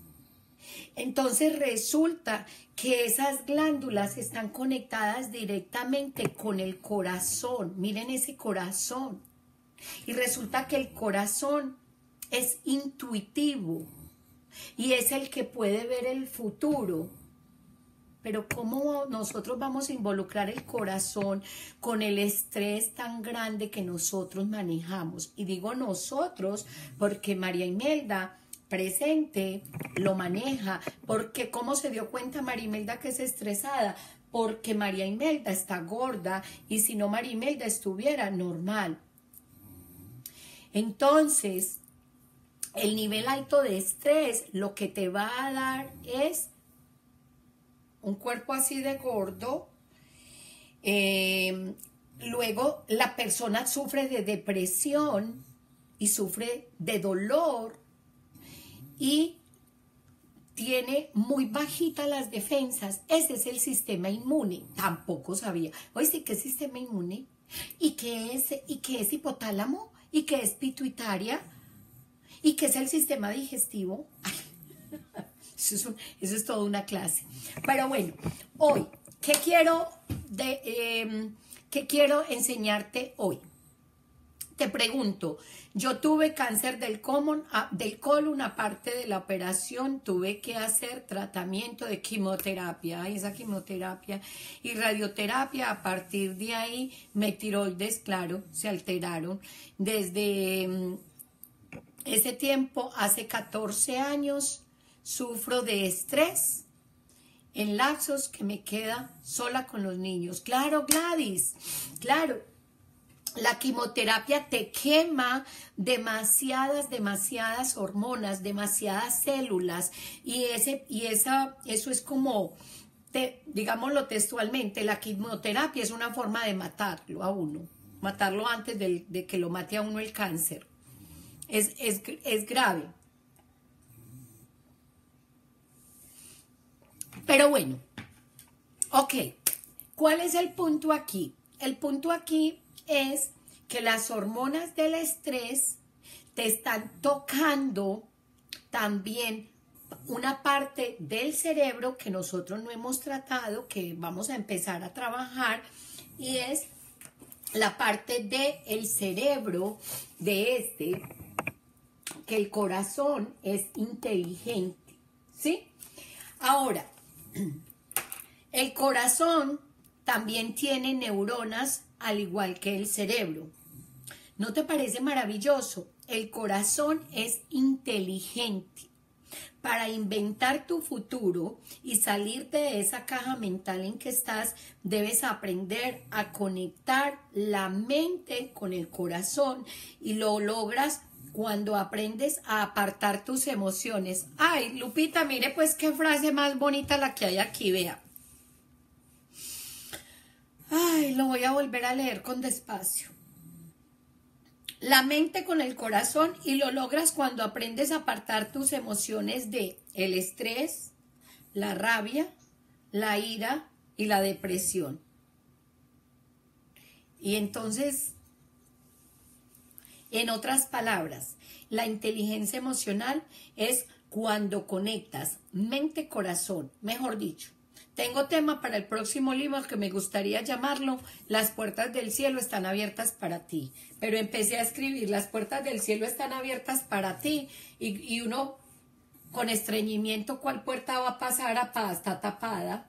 [SPEAKER 1] Entonces resulta que esas glándulas están conectadas directamente con el corazón. Miren ese corazón. Y resulta que el corazón es intuitivo y es el que puede ver el futuro. Pero ¿cómo nosotros vamos a involucrar el corazón con el estrés tan grande que nosotros manejamos? Y digo nosotros porque María Imelda presente lo maneja, porque cómo se dio cuenta María Imelda que es estresada, porque María Imelda está gorda y si no María Imelda estuviera normal. Entonces, el nivel alto de estrés lo que te va a dar es un cuerpo así de gordo. Eh, luego la persona sufre de depresión y sufre de dolor y tiene muy bajitas las defensas. Ese es el sistema inmune. Tampoco sabía. Oye, sí, ¿qué sistema inmune? ¿Y qué es, y qué es hipotálamo? ¿Y qué es pituitaria? ¿Y qué es el sistema digestivo? Eso es, es toda una clase. Pero bueno, hoy, ¿qué quiero, de, em, ¿qué quiero enseñarte hoy? Te pregunto, yo tuve cáncer del, colon, ah, del colon, aparte de la operación, tuve que hacer tratamiento de quimioterapia, esa quimioterapia y radioterapia, a partir de ahí me tiroides, claro, se alteraron. Desde mm, ese tiempo, hace 14 años, sufro de estrés en lapsos que me queda sola con los niños. Claro, Gladys, claro, la quimioterapia te quema demasiadas, demasiadas hormonas, demasiadas células y, ese, y esa, eso es como, digámoslo textualmente, la quimioterapia es una forma de matarlo a uno, matarlo antes de que lo mate a uno el cáncer. Es, es, es grave. Pero bueno, ok, ¿cuál es el punto aquí? El punto aquí es que las hormonas del estrés te están tocando también una parte del cerebro que nosotros no hemos tratado, que vamos a empezar a trabajar, y es la parte del cerebro de este, que el corazón es inteligente, ¿sí? Ahora, el corazón también tiene neuronas al igual que el cerebro. ¿No te parece maravilloso? El corazón es inteligente. Para inventar tu futuro y salir de esa caja mental en que estás, debes aprender a conectar la mente con el corazón y lo logras cuando aprendes a apartar tus emociones. Ay, Lupita, mire pues qué frase más bonita la que hay aquí, vea. Ay, lo voy a volver a leer con despacio. La mente con el corazón y lo logras cuando aprendes a apartar tus emociones de el estrés, la rabia, la ira y la depresión. Y entonces, en otras palabras, la inteligencia emocional es cuando conectas mente-corazón, mejor dicho, tengo tema para el próximo libro que me gustaría llamarlo Las puertas del cielo están abiertas para ti. Pero empecé a escribir Las puertas del cielo están abiertas para ti y, uno con estreñimiento, ¿cuál puerta va a pasar a paz? Está tapada.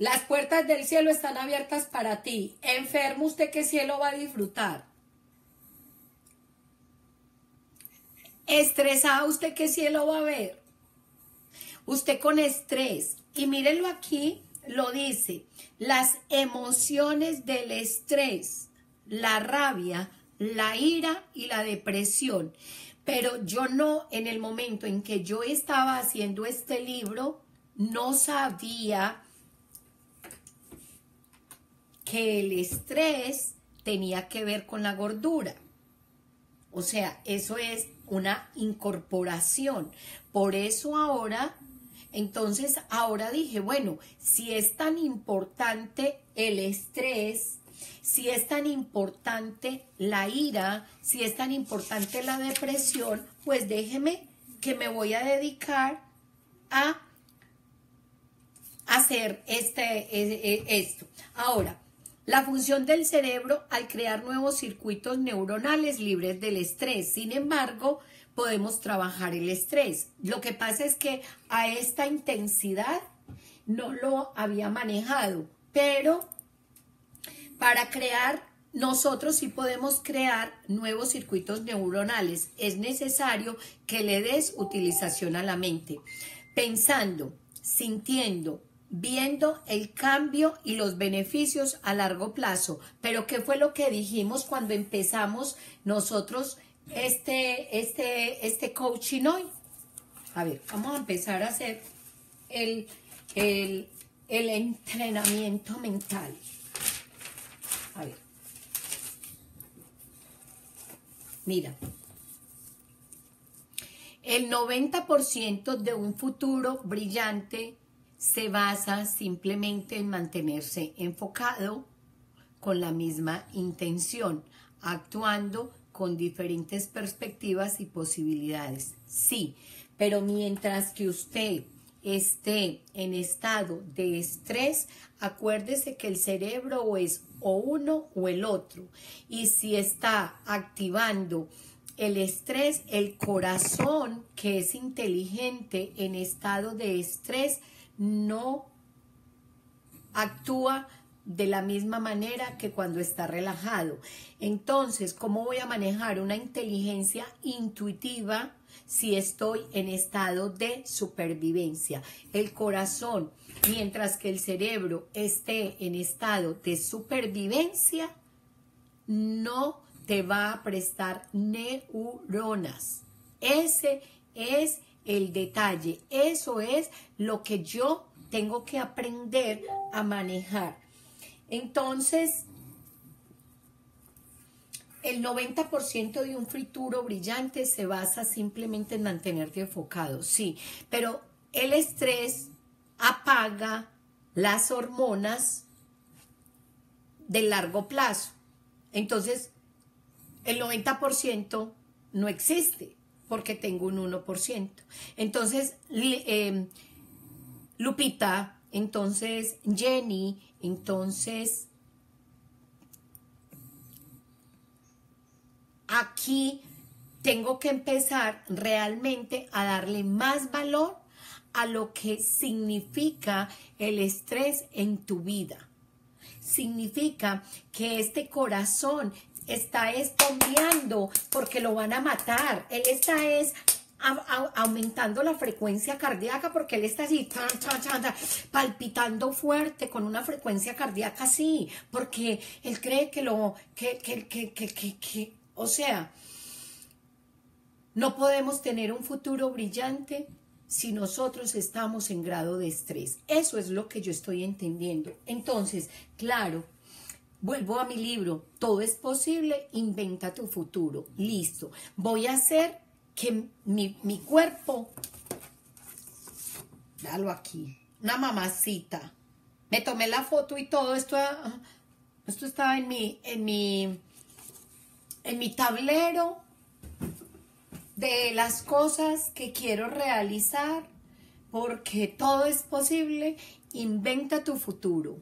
[SPEAKER 1] Las puertas del cielo están abiertas para ti. Enfermo, ¿usted qué cielo va a disfrutar? Estresado, ¿usted qué cielo va a ver? Usted con estrés, y mírenlo aquí, lo dice, las emociones del estrés, la rabia, la ira y la depresión. Pero yo no, en el momento en que yo estaba haciendo este libro, no sabía que el estrés tenía que ver con la gordura. O sea, eso es una incorporación. Por eso ahora entonces ahora dije, bueno, si es tan importante el estrés, si es tan importante la ira, si es tan importante la depresión, pues déjeme que me voy a dedicar a hacer este, e, e, esto. Ahora, la función del cerebro al crear nuevos circuitos neuronales libres del estrés. Sin embargo, podemos trabajar el estrés. Lo que pasa es que a esta intensidad no lo había manejado, pero para crear, nosotros sí podemos crear nuevos circuitos neuronales. Es necesario que le des utilización a la mente, pensando, sintiendo, viendo el cambio y los beneficios a largo plazo. Pero ¿qué fue lo que dijimos cuando empezamos nosotros este, este, este coaching hoy. A ver, vamos a empezar a hacer el, el, el entrenamiento mental. A ver. Mira. El 90% de un futuro brillante se basa simplemente en mantenerse enfocado con la misma intención, actuando
[SPEAKER 2] con diferentes perspectivas y posibilidades. Sí, pero mientras que usted esté en estado de estrés, acuérdese que el cerebro es o uno o el otro. Y si está activando el estrés, el corazón que es inteligente en estado de estrés no actúa de la misma manera que cuando está relajado. Entonces, ¿cómo voy a manejar una inteligencia intuitiva si estoy en estado de supervivencia? El corazón, mientras que el cerebro esté en estado de supervivencia, no te va a prestar neuronas. Ese es el detalle. Eso es lo que yo tengo que aprender a manejar. Entonces, el 90% de un frituro brillante se basa simplemente en mantenerte enfocado, sí, pero el estrés apaga las hormonas de largo plazo. Entonces, el 90% no existe porque tengo un 1%. Entonces, eh, Lupita, entonces Jenny, entonces aquí tengo que empezar realmente a darle más valor a lo que significa el estrés en tu vida. Significa que este corazón está escondiendo porque lo van a matar. Él está es aumentando la frecuencia cardíaca porque él está así, palpitando fuerte con una frecuencia cardíaca así, porque él cree que lo, que, que, que, que, o sea, no podemos tener un futuro brillante si nosotros estamos en grado de estrés. Eso es lo que yo estoy entendiendo. Entonces, claro, vuelvo a mi libro, todo es posible, inventa tu futuro. Listo. Voy a hacer que mi, cuerpo, dalo aquí, una mamacita. Me tomé la foto y todo esto, ah, esto estaba en mi, en mi, en mi tablero de las cosas que quiero realizar, porque todo es posible, inventa tu futuro.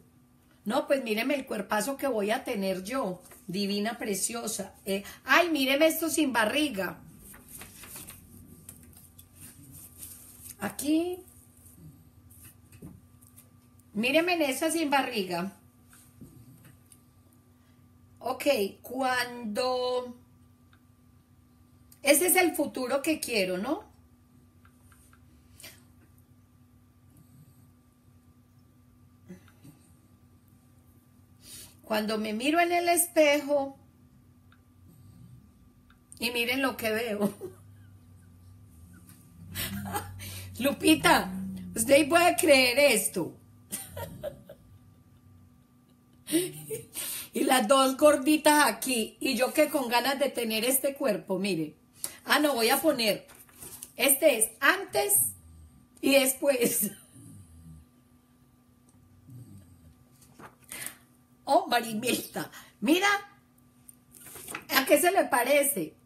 [SPEAKER 2] No, pues míreme el cuerpazo que voy a tener yo, divina, preciosa. Eh, ay, míreme esto sin barriga. Aquí. Míreme en esa sin barriga. Ok, cuando... Ese es el futuro que quiero, ¿no? Cuando me miro en el espejo y miren lo que veo. Lupita, usted puede creer esto. y las dos gorditas aquí. Y yo que con ganas de tener este cuerpo, mire. Ah, no, voy a poner. Este es antes y después. Marimelta, mira, ¿a qué se le parece?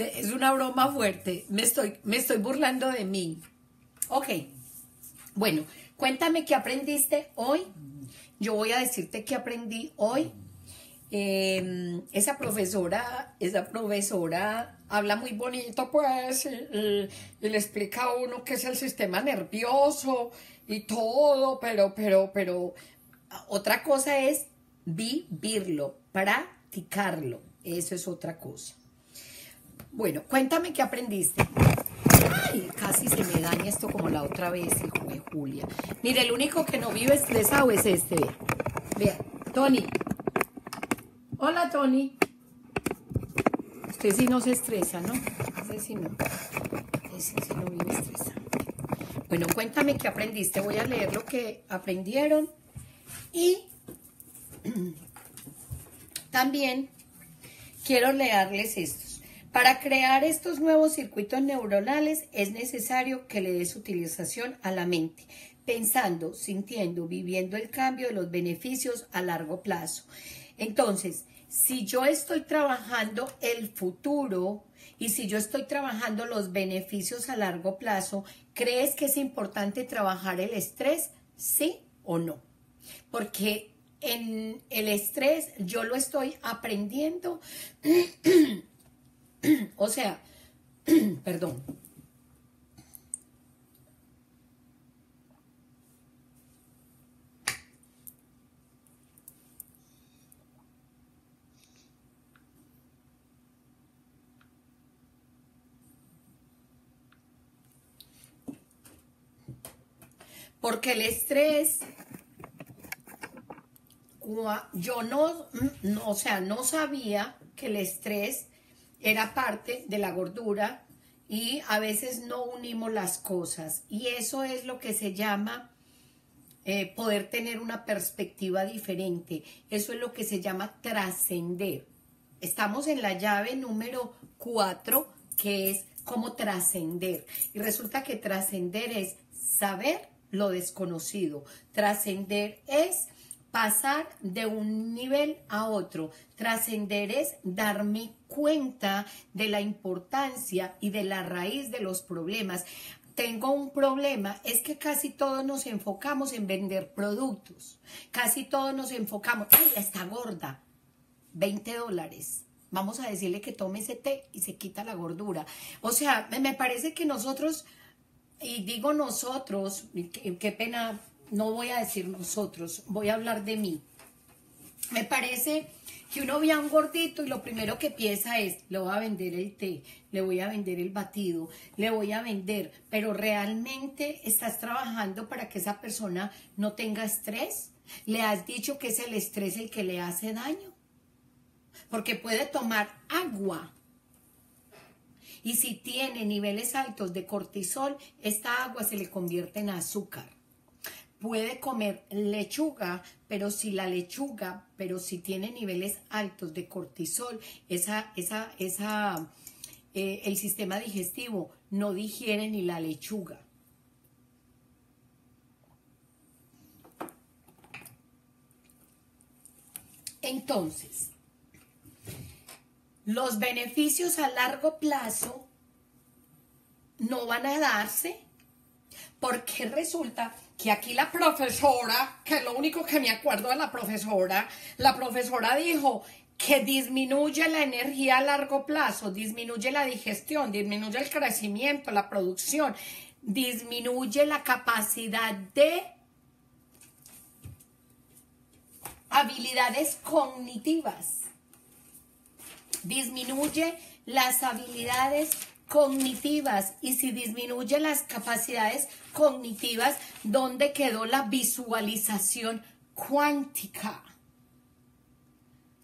[SPEAKER 2] es una broma fuerte. Me estoy, me estoy burlando de mí. Ok. Bueno, cuéntame qué aprendiste hoy. Yo voy a decirte qué aprendí hoy. Em, esa profesora, esa profesora habla muy bonito, pues, y, le explica a uno qué es el sistema nervioso y todo, pero, pero, pero, otra cosa es vivirlo, practicarlo. Eso es otra cosa. Bueno, cuéntame qué aprendiste. Ay, casi se me daña esto como la otra vez, hijo de Julia. Mire, el único que no vive estresado es este. Vea, Tony. Hola, Tony. Usted sí no se estresa, ¿no? Ese sí no. Ese sí no vive estresado. Bueno, cuéntame qué aprendiste. Voy a leer lo que aprendieron. Y también quiero leerles estos.
[SPEAKER 1] Para crear estos nuevos circuitos neuronales es necesario que le des utilización a la mente, pensando, sintiendo, viviendo el cambio de los beneficios a largo plazo. Entonces, si yo estoy trabajando el futuro y si yo estoy trabajando los beneficios a largo plazo, ¿crees que es importante trabajar el estrés? ¿Sí o no? Porque en el estrés yo lo estoy aprendiendo o sea, perdón. Porque el estrés, yo no, no, o sea, no sabía que el estrés era parte de la gordura y a veces no unimos las cosas. Y eso es lo que se llama eh, poder tener una perspectiva diferente. Eso es lo que se llama trascender. Estamos en la llave número 4, que es cómo trascender. Y resulta que trascender es saber lo desconocido. Trascender es pasar de un nivel a otro. Trascender es darme cuenta de la importancia y de la raíz de los problemas. Tengo un problema, es que casi todos nos enfocamos en vender productos. Casi todos nos enfocamos, ay, está gorda, 20 dólares. Vamos a decirle que tome ese té y se quita la gordura. O sea, me parece que nosotros, y digo nosotros, qué pena no voy a decir nosotros, voy a hablar de mí. Me parece que uno ve a un gordito y lo primero que piensa es, le voy a vender el té, le voy a vender el batido, le voy a vender, pero realmente estás trabajando para que esa persona no tenga estrés. Le has dicho que es el estrés el que le hace daño, porque puede tomar agua. Y si tiene niveles altos de cortisol, esta agua se le convierte en azúcar puede comer lechuga, pero si la lechuga, pero si tiene niveles altos de cortisol, esa, esa, esa, eh, el sistema digestivo no digiere ni la lechuga. Entonces, los beneficios a largo plazo no van a darse porque resulta que aquí la profesora, que lo único que me acuerdo de la profesora, la profesora dijo que disminuye la energía a largo plazo, disminuye la digestión, disminuye el crecimiento, la producción, disminuye la capacidad de habilidades cognitivas, disminuye las habilidades cognitivas y si disminuye las capacidades cognitivas, ¿dónde quedó la visualización cuántica?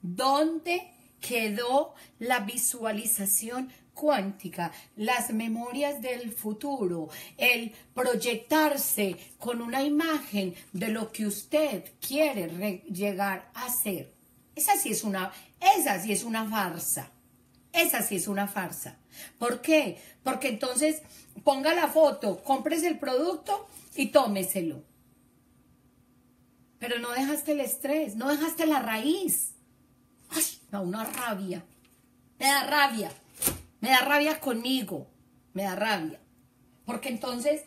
[SPEAKER 1] ¿Dónde quedó la visualización cuántica, las memorias del futuro, el proyectarse con una imagen de lo que usted quiere llegar a ser? Esa sí es una, esa sí es una farsa. Esa sí es una farsa. ¿Por qué? Porque entonces ponga la foto, compres el producto y tómeselo. Pero no dejaste el estrés, no dejaste la raíz. Ay, da una rabia. Me da rabia. Me da rabia conmigo. Me da rabia. Porque entonces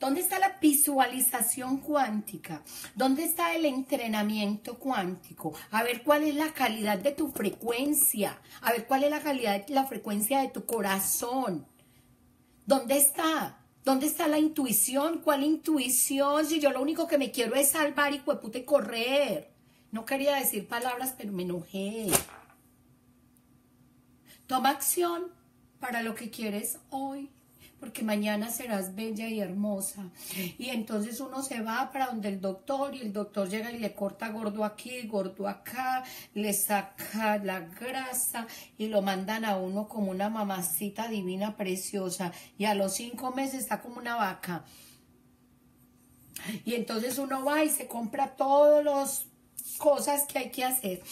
[SPEAKER 1] ¿Dónde está la visualización cuántica? ¿Dónde está el entrenamiento cuántico? A ver cuál es la calidad de tu frecuencia. A ver cuál es la calidad de la frecuencia de tu corazón. ¿Dónde está? ¿Dónde está la intuición? ¿Cuál intuición? Si yo lo único que me quiero es salvar y y correr. No quería decir palabras, pero me enojé. Toma acción para lo que quieres hoy porque mañana serás bella y hermosa. Y entonces uno se va para donde el doctor y el doctor llega y le corta gordo aquí, gordo acá, le saca la grasa y lo mandan a uno como una mamacita divina preciosa y a los cinco meses está como una vaca. Y entonces uno va y se compra todas las cosas que hay que hacer.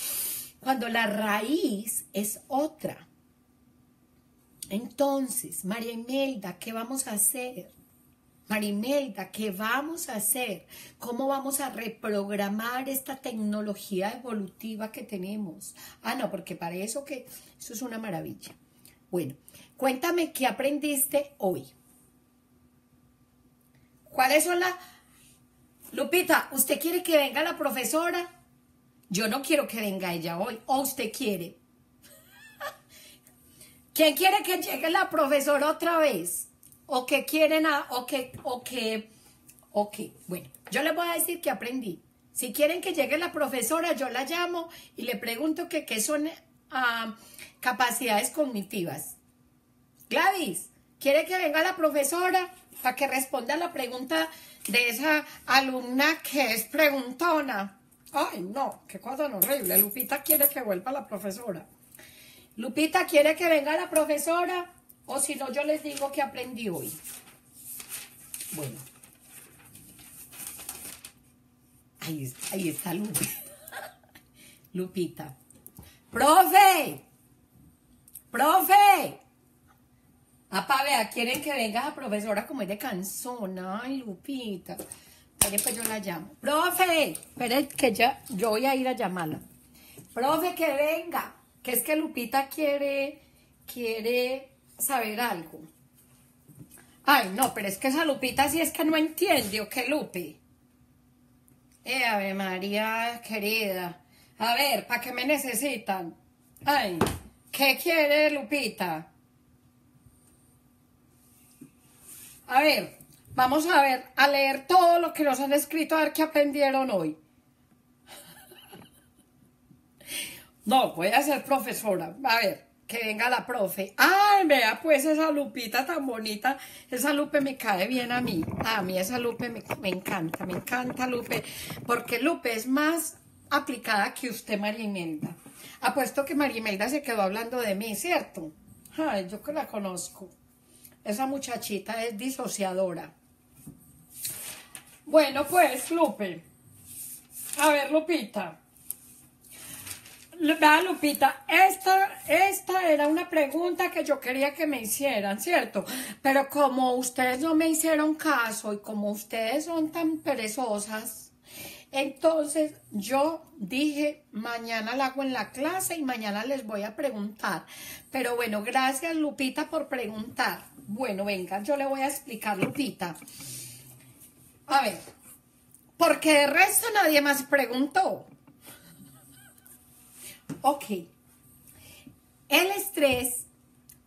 [SPEAKER 1] Cuando la raíz es otra. Entonces, María Imelda, ¿qué vamos a hacer? Marimelda, ¿qué vamos a hacer? ¿Cómo vamos a reprogramar esta tecnología evolutiva que tenemos? Ah, no, porque para eso que eso es una maravilla. Bueno, cuéntame qué aprendiste hoy. ¿Cuáles son las... Lupita, ¿usted quiere que venga la profesora? Yo no quiero que venga ella hoy. ¿O usted quiere? ¿Quién quiere que llegue la profesora otra vez? o que quieren, a, o que, o que, o que, bueno, yo les voy a decir que aprendí. Si quieren que llegue la profesora, yo la llamo y le pregunto que qué son ah, capacidades cognitivas. Gladys, ¿quiere que venga la profesora para que responda la pregunta de esa alumna que es preguntona? Ay, no, qué cosa horrible. Lupita quiere que vuelva la profesora. Lupita quiere que venga la profesora. O si no, yo les digo que aprendí hoy. Bueno. Ahí, ahí está Lupita. Lupita. ¡Profe! ¡Profe! Apa, vea, quieren que venga la profesora como es de canzón. Ay, Lupita. Espere, pues yo la llamo. ¡Profe! Espere que ya, yo voy a ir a llamarla. ¡Profe, que venga! Que es que Lupita quiere, quiere saber algo. Ay, no, pero es que esa Lupita sí es que no entiende, ¿o qué, Lupe? Eh, Ave María, querida. A ver, ¿para qué me necesitan? Ay, ¿qué quiere Lupita? A ver, vamos a ver, a leer todo lo que nos han escrito, a ver qué aprendieron hoy. No, voy a ser profesora. A ver que venga la profe. Ay, vea pues esa lupita tan bonita. Esa lupe me cae bien a mí. A mí esa lupe me, encanta, me encanta lupe. Porque lupe es más aplicada que usted, María Imelda. Apuesto que María Imelda se quedó hablando de mí, ¿cierto? Ay, yo que la conozco. Esa muchachita es disociadora. Bueno, pues, Lupe. A ver, Lupita. Vea, Lupita, esta, esta era una pregunta que yo quería que me hicieran, ¿cierto? Pero como ustedes no me hicieron caso y como ustedes son tan perezosas, entonces yo dije, mañana la hago en la clase y mañana les voy a preguntar. Pero bueno, gracias Lupita por preguntar. Bueno, venga, yo le voy a explicar, Lupita. A ver, porque de resto nadie más preguntó. Ok. El estrés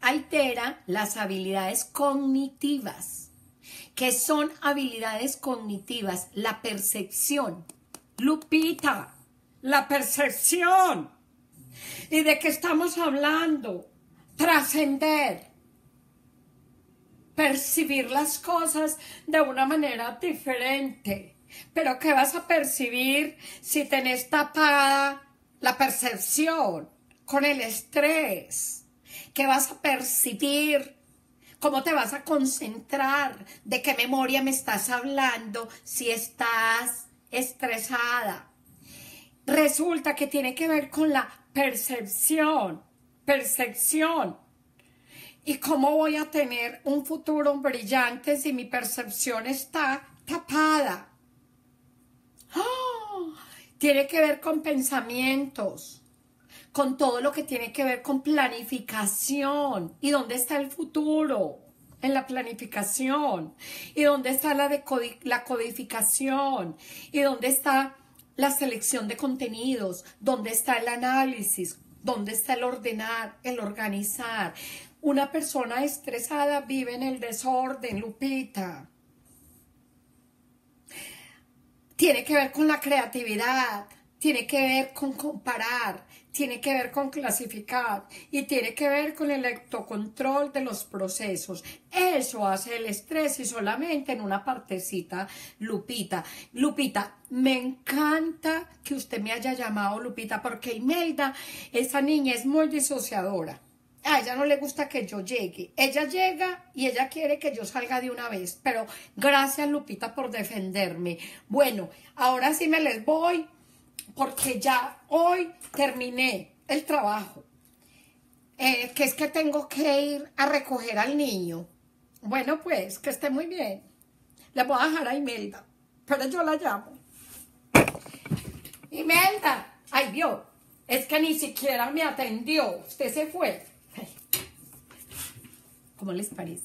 [SPEAKER 1] altera las habilidades cognitivas. ¿Qué son habilidades cognitivas? La percepción. Lupita, la percepción. ¿Y de qué estamos hablando? Trascender. Percibir las cosas de una manera diferente. Pero ¿qué vas a percibir si tenés tapada percepción, con el estrés, que vas a percibir, cómo te vas a concentrar, de qué memoria me estás hablando si estás estresada. Resulta que tiene que ver con la percepción, percepción. ¿Y cómo voy a tener un futuro brillante si mi percepción está tapada? ¡Ah! Tiene que ver con pensamientos, con todo lo que tiene que ver con planificación. ¿Y dónde está el futuro? En la planificación. ¿Y dónde está la, la codificación? ¿Y dónde está la selección de contenidos? ¿Dónde está el análisis? ¿Dónde está el ordenar, el organizar? Una persona estresada vive en el desorden, Lupita tiene que ver con la creatividad, tiene que ver con comparar, tiene que ver con clasificar y tiene que ver con el autocontrol de los procesos. Eso hace el estrés y solamente en una partecita, Lupita. Lupita, me encanta que usted me haya llamado Lupita porque Imelda, esa niña es muy disociadora a ella no le gusta que yo llegue. Ella llega y ella quiere que yo salga de una vez. Pero gracias Lupita por defenderme. Bueno, ahora sí me les voy porque ya hoy terminé el trabajo. Eh, que es que tengo que ir a recoger al niño. Bueno, pues, que esté muy bien. Le voy a dejar a Imelda, pero yo la llamo. Imelda, ay Dios, es que ni siquiera me atendió. Usted se fue. ¿Cómo les parece?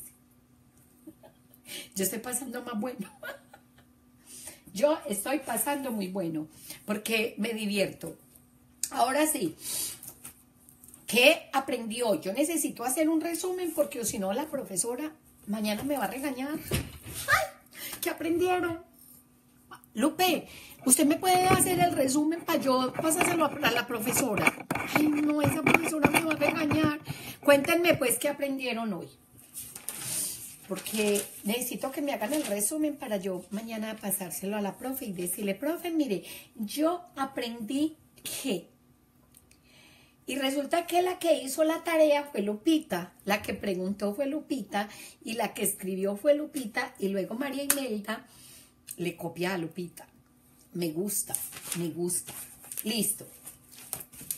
[SPEAKER 1] Yo estoy pasando más bueno. Yo estoy pasando muy bueno porque me divierto. Ahora sí, ¿qué aprendí hoy? Yo necesito hacer un resumen porque si no la profesora mañana me va a regañar. ¿Qué aprendieron? Lupe, ¿usted me puede hacer el resumen para yo pasárselo a la profesora? Ay, no, esa profesora me va a regañar. Cuéntenme pues qué aprendieron hoy porque necesito que me hagan el resumen para yo mañana pasárselo a la profe y decirle, profe, mire, yo aprendí que. Y resulta que la que hizo la tarea fue Lupita, la que preguntó fue Lupita y la que escribió fue Lupita y luego María Imelda le copia a Lupita. Me gusta, me gusta. Listo.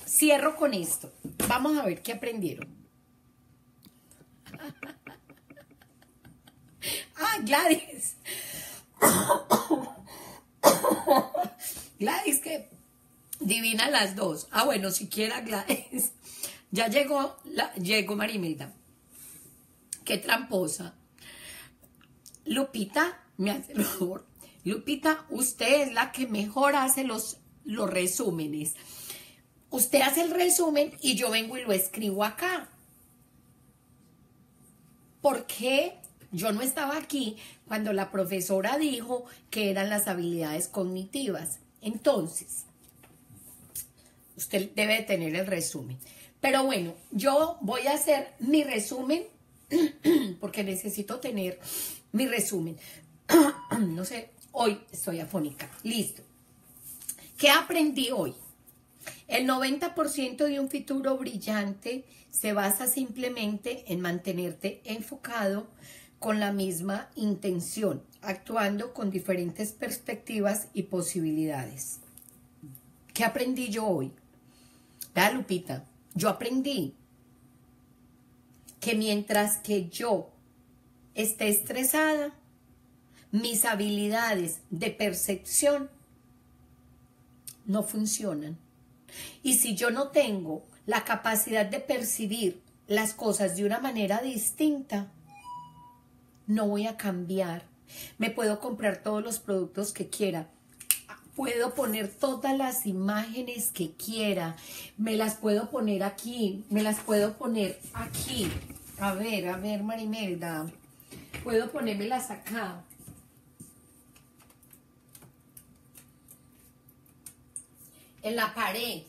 [SPEAKER 1] Cierro con esto. Vamos a ver qué aprendieron. Ah, Gladys. Gladys, que divina las dos. Ah, bueno, siquiera Gladys. Ya llegó, la, llegó Marimelda. Qué tramposa. Lupita, me hace el favor. Lupita, usted es la que mejor hace los, los resúmenes. Usted hace el resumen y yo vengo y lo escribo acá. ¿Por qué yo no estaba aquí cuando la profesora dijo que eran las habilidades cognitivas. Entonces, usted debe tener el resumen. Pero bueno, yo voy a hacer mi resumen porque necesito tener mi resumen. no sé, hoy estoy afónica. Listo. ¿Qué aprendí hoy? El 90% de un futuro brillante se basa simplemente en mantenerte enfocado con la misma intención, actuando con diferentes perspectivas y posibilidades. ¿Qué aprendí yo hoy? Da, Lupita, yo aprendí que mientras que yo esté estresada, mis habilidades de percepción no funcionan. Y si yo no tengo la capacidad de percibir las cosas de una manera distinta, no voy a cambiar. Me puedo comprar todos los productos que quiera. Puedo poner todas las imágenes que quiera. Me las puedo poner aquí. Me las puedo poner aquí. A ver, a ver, Marimelda. Puedo ponérmelas acá. En la pared.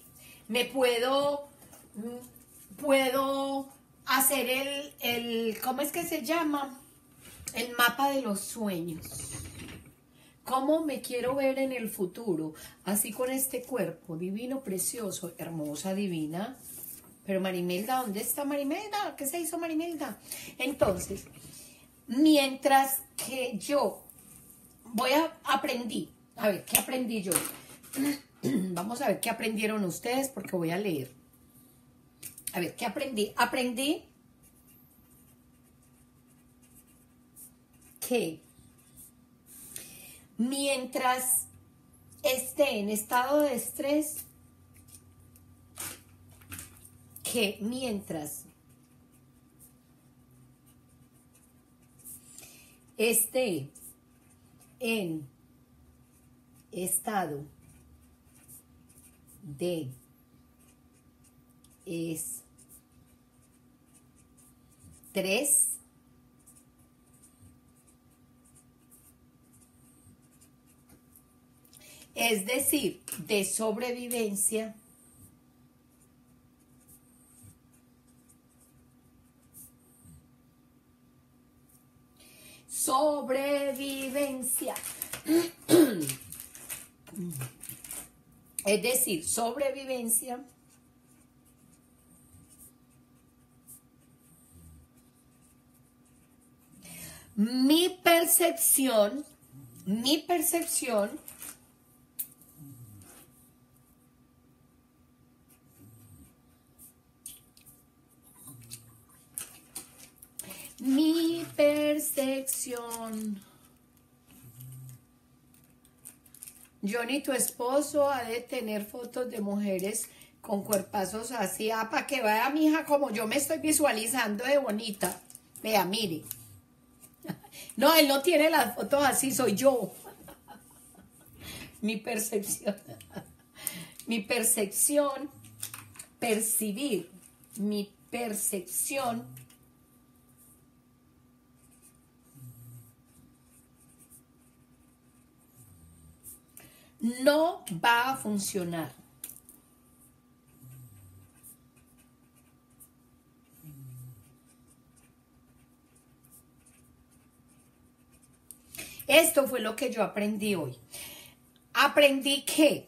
[SPEAKER 1] Me puedo... Mm, puedo hacer el, el... ¿Cómo es que se llama? El mapa de los sueños. ¿Cómo me quiero ver en el futuro? Así con este cuerpo divino, precioso, hermosa, divina. Pero Marimelda, ¿dónde está Marimelda? ¿Qué se hizo Marimelda? Entonces, mientras que yo voy a aprendí, a ver, ¿qué aprendí yo? Vamos a ver qué aprendieron ustedes porque voy a leer. A ver, ¿qué aprendí? Aprendí que mientras esté en estado de estrés, que mientras esté en estado de estrés, es decir, de sobrevivencia, sobrevivencia. Es decir, sobrevivencia. Mi percepción, mi percepción Mi percepción. Johnny, tu esposo ha de tener fotos de mujeres con cuerpazos así, ah, para que vea mi hija como yo me estoy visualizando de bonita. Vea, mire. No, él no tiene las fotos así, soy yo. Mi percepción. Mi percepción, percibir, mi percepción no va a funcionar. Esto fue lo que yo aprendí hoy. Aprendí que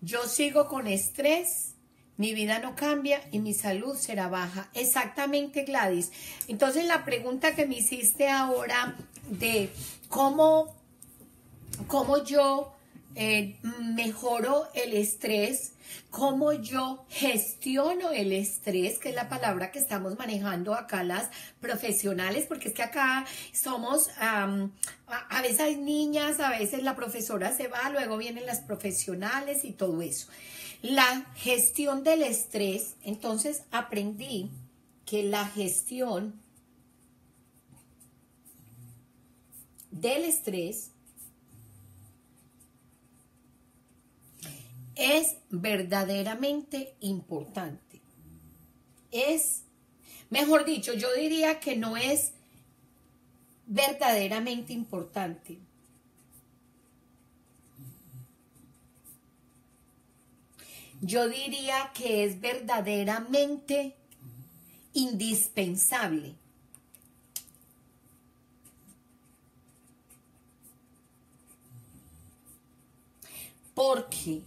[SPEAKER 1] yo sigo con estrés, mi vida no cambia y mi salud será baja. Exactamente, Gladys. Entonces la pregunta que me hiciste ahora de cómo cómo yo eh, mejoro el estrés, cómo yo gestiono el estrés, que es la palabra que estamos manejando acá las profesionales, porque es que acá somos, a, veces niñas, a veces la profesora se va, luego vienen las profesionales y todo eso. La gestión del estrés, entonces aprendí que la gestión del estrés es verdaderamente importante. Es, mejor dicho, yo diría que no es verdaderamente importante. Yo diría que es verdaderamente indispensable. Porque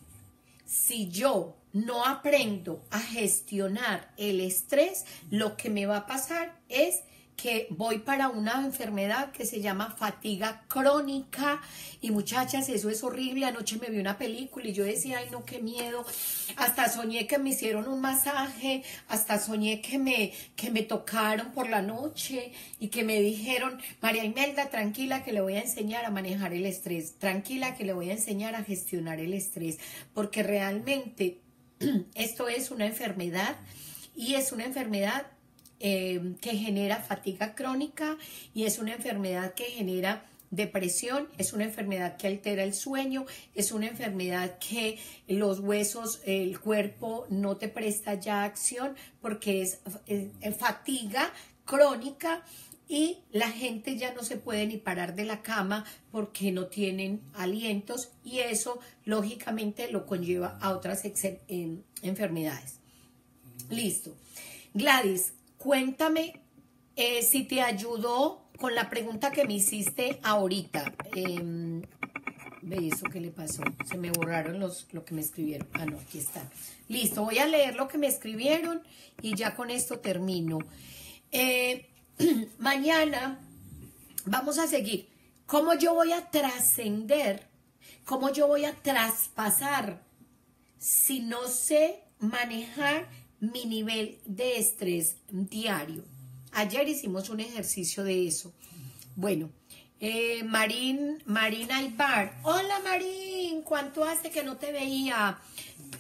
[SPEAKER 1] si yo no aprendo a gestionar el estrés, lo que me va a pasar es que voy para una enfermedad que se llama fatiga crónica y muchachas, eso es horrible. Anoche me vi una película y yo decía, ay no, qué miedo. Hasta soñé que me hicieron un masaje, hasta soñé que me, que me tocaron por la noche y que me dijeron, María Imelda, tranquila que le voy a enseñar a manejar el estrés, tranquila que le voy a enseñar a gestionar el estrés, porque realmente esto es una enfermedad y es una enfermedad Em, que genera fatiga crónica y es una enfermedad que genera depresión, es una enfermedad que altera el sueño, es una enfermedad que los huesos, el cuerpo no te presta ya acción porque es, fatiga crónica y la gente ya no se puede ni parar de la cama porque no tienen alientos y eso lógicamente lo conlleva a otras em, enfermedades. Listo. Gladys, Cuéntame eh, si te ayudó con la pregunta que me hiciste ahorita. Eh, ve eso que le pasó. Se me borraron los, lo que me escribieron. Ah, no, aquí está. Listo, voy a leer lo que me escribieron y ya con esto termino. Eh, mañana vamos a seguir. ¿Cómo yo voy a trascender? ¿Cómo yo voy a traspasar si no sé manejar mi nivel de estrés diario. Ayer hicimos un ejercicio de eso. Bueno, eh, Marín, Aybar. Hola Marín, ¿cuánto hace que no te veía?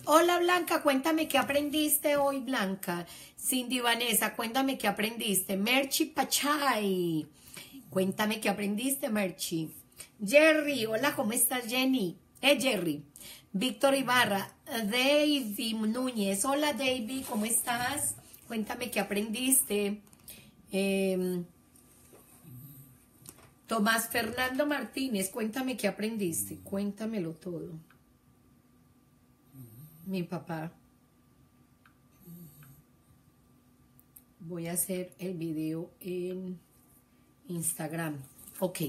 [SPEAKER 1] Hola Blanca, cuéntame qué aprendiste hoy, Blanca. Cindy Vanessa, cuéntame qué aprendiste. Merchi Pachay, cuéntame qué aprendiste, Merchi. Jerry, hola, ¿cómo estás, Jenny? Eh, Jerry. Víctor Ibarra, David Núñez. Hola David, ¿cómo estás? Cuéntame qué aprendiste. Em, Tomás Fernando Martínez, cuéntame qué aprendiste. Cuéntamelo todo. Mi papá. Voy a hacer el video en Instagram. Ok.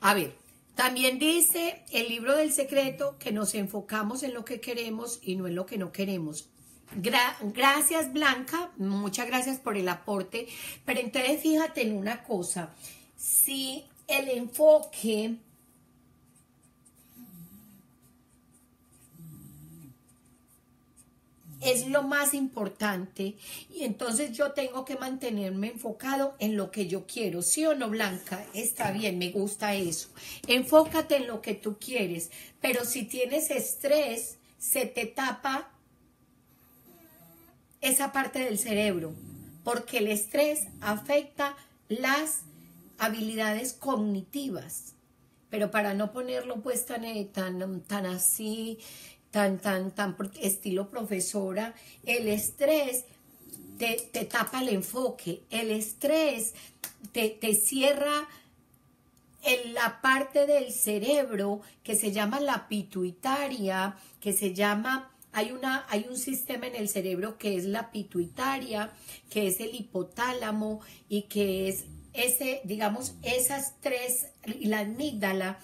[SPEAKER 1] A ver. También dice el libro del secreto que nos enfocamos en lo que queremos y no en lo que no queremos. gracias Blanca, muchas gracias por el aporte, pero entonces fíjate en una cosa, si el enfoque es lo más importante y entonces yo tengo que mantenerme enfocado en lo que yo quiero, sí o no, Blanca, está bien, me gusta eso. Enfócate en lo que tú quieres, pero si tienes estrés, se te tapa esa parte del cerebro, porque el estrés afecta las habilidades cognitivas. Pero para no ponerlo pues tan, eh, tan, tan así, tan, tan, tan estilo profesora, el estrés te, tapa el enfoque, el estrés te, te cierra en la parte del cerebro que se llama la pituitaria, que se llama, hay, una, hay un sistema en el cerebro que es la pituitaria, que es el hipotálamo y que es ese, digamos, esas tres, la amígdala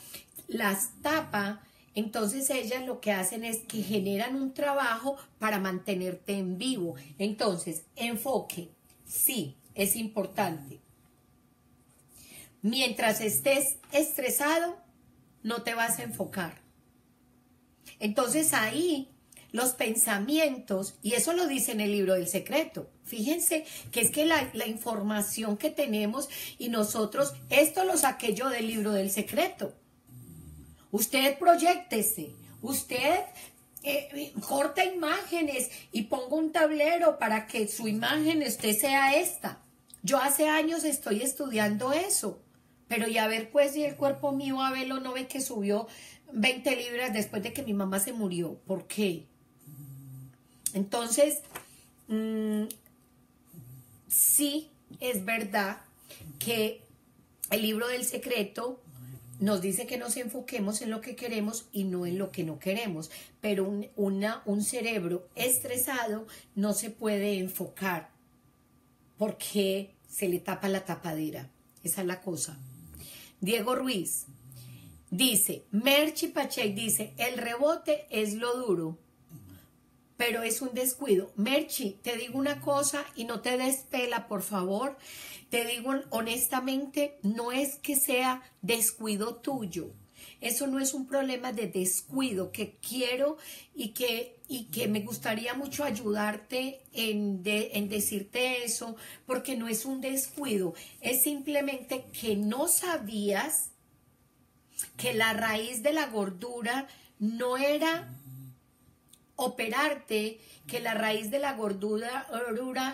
[SPEAKER 1] las tapa entonces ellas lo que hacen es que generan un trabajo para mantenerte en vivo. Entonces, enfoque, sí, es importante. Mientras estés estresado, no te vas a enfocar. Entonces ahí los pensamientos, y eso lo dice en el libro del secreto, fíjense que es que la, la información que tenemos y nosotros, esto lo saqué yo del libro del secreto. Usted proyectese, usted eh, corta imágenes y ponga un tablero para que su imagen usted sea esta. Yo hace años estoy estudiando eso, pero ya ver pues si el cuerpo mío, Abelo, no ve que subió 20 libras después de que mi mamá se murió. ¿Por qué? Entonces, mm, sí es verdad que el libro del secreto nos dice que nos enfoquemos en lo que queremos y no en lo que no queremos, pero un, un cerebro estresado no se puede enfocar porque se le tapa la tapadera. Esa es la cosa. Diego Ruiz dice, Merchi Pache dice, el rebote es lo duro, pero es un descuido. Merchi, te digo una cosa y no te des pela, por favor. Te digo honestamente, no es que sea descuido tuyo. Eso no es un problema de descuido que quiero y que, y que me gustaría mucho ayudarte en, en decirte eso, porque no es un descuido, es simplemente que no sabías que la raíz de la gordura no era operarte que la raíz de la gordura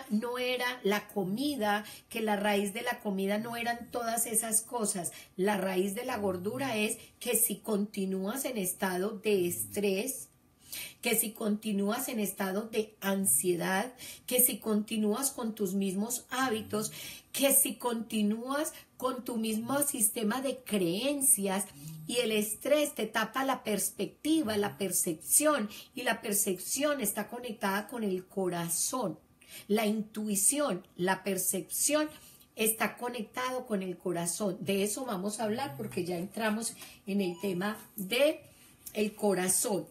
[SPEAKER 1] no era la comida, que la raíz de la comida no eran todas esas cosas. La raíz de la gordura es que si continúas en estado de estrés, que si continúas en estado de ansiedad, que si continúas con tus mismos hábitos, que si continúas con tu mismo sistema de creencias y el estrés te tapa la perspectiva, la percepción y la percepción está conectada con el corazón. La intuición, la percepción está conectado con el corazón. De eso vamos a hablar porque ya entramos en el tema de el corazón.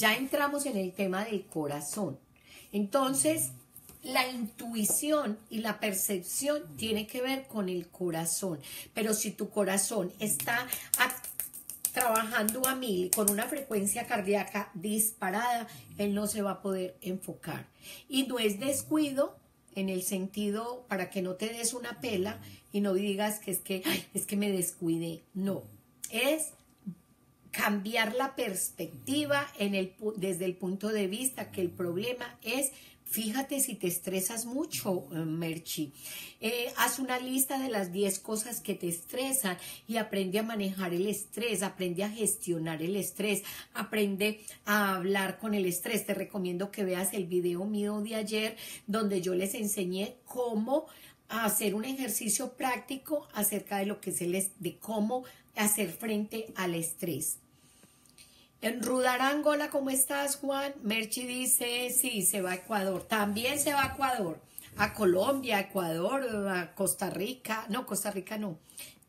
[SPEAKER 1] Ya entramos en el tema del corazón. Entonces, la intuición y la percepción tiene que ver con el corazón. Pero si tu corazón está trabajando a mil con una frecuencia cardíaca disparada, él no se va a poder enfocar. Y no es descuido en el sentido para que no te des una pela y no digas que es que es que me descuidé. No, es cambiar la perspectiva en el, desde el punto de vista que el problema es Fíjate si te estresas mucho, eh, Merchi. Eh, haz una lista de las 10 cosas que te estresan y aprende a manejar el estrés, aprende a gestionar el estrés, aprende a hablar con el estrés. Te recomiendo que veas el video mío de ayer donde yo les enseñé cómo hacer un ejercicio práctico acerca de lo que es el de cómo hacer frente al estrés. En Rudarangola, ¿cómo estás, Juan? Merchi dice, sí, se va a Ecuador. También se va a Ecuador. A Colombia, a Ecuador, a Costa Rica. No, Costa Rica no.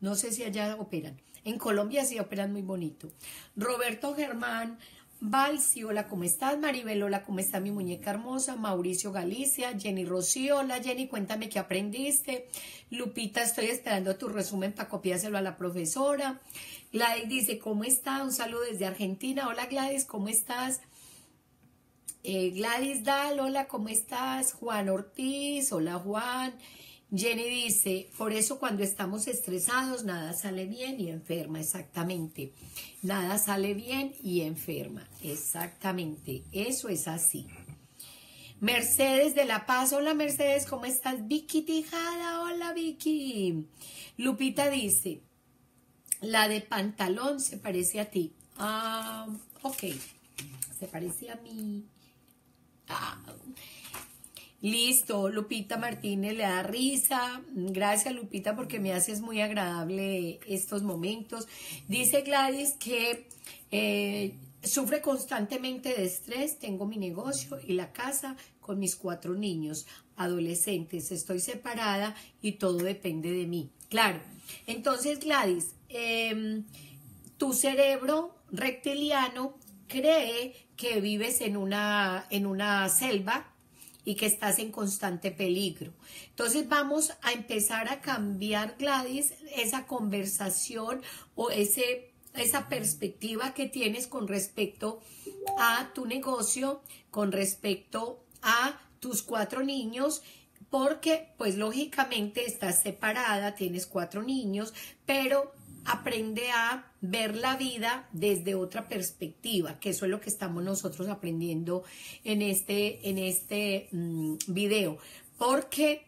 [SPEAKER 1] No sé si allá operan. En Colombia sí operan muy bonito. Roberto Germán,
[SPEAKER 2] Valsi, hola, ¿cómo estás? Maribel, hola, ¿cómo está mi muñeca hermosa? Mauricio Galicia, Jenny Rocío, hola Jenny, cuéntame qué aprendiste. Lupita, estoy esperando tu resumen para copiárselo a la profesora. Gladys dice, ¿cómo está? Un saludo desde Argentina. Hola Gladys, ¿cómo estás? Eh, Gladys Dal, hola, ¿cómo estás? Juan Ortiz, hola Juan. Jenny dice, por eso cuando estamos estresados nada sale bien y enferma, exactamente. Nada sale bien y enferma, exactamente. Eso es así. Mercedes de La Paz, hola Mercedes, ¿cómo estás? Vicky Tijada, hola Vicky. Lupita dice, la de pantalón se parece a ti. Ah, ok, se parece a mí. Ah, Listo, Lupita Martínez le da risa. Gracias, Lupita, porque me haces muy agradable estos momentos. Dice Gladys que eh, sufre constantemente de estrés. Tengo mi negocio y la casa con mis cuatro niños adolescentes. Estoy separada y todo depende de mí. Claro. Entonces, Gladys, em, tu cerebro reptiliano cree que vives en una, en una selva y que estás en constante peligro. Entonces vamos a empezar a cambiar, Gladys, esa conversación o ese, esa perspectiva que tienes con respecto a tu negocio, con respecto a tus cuatro niños porque pues lógicamente estás separada, tienes cuatro niños, pero aprende a ver la vida desde otra perspectiva, que eso es lo que estamos nosotros aprendiendo en este, en este mm, video, porque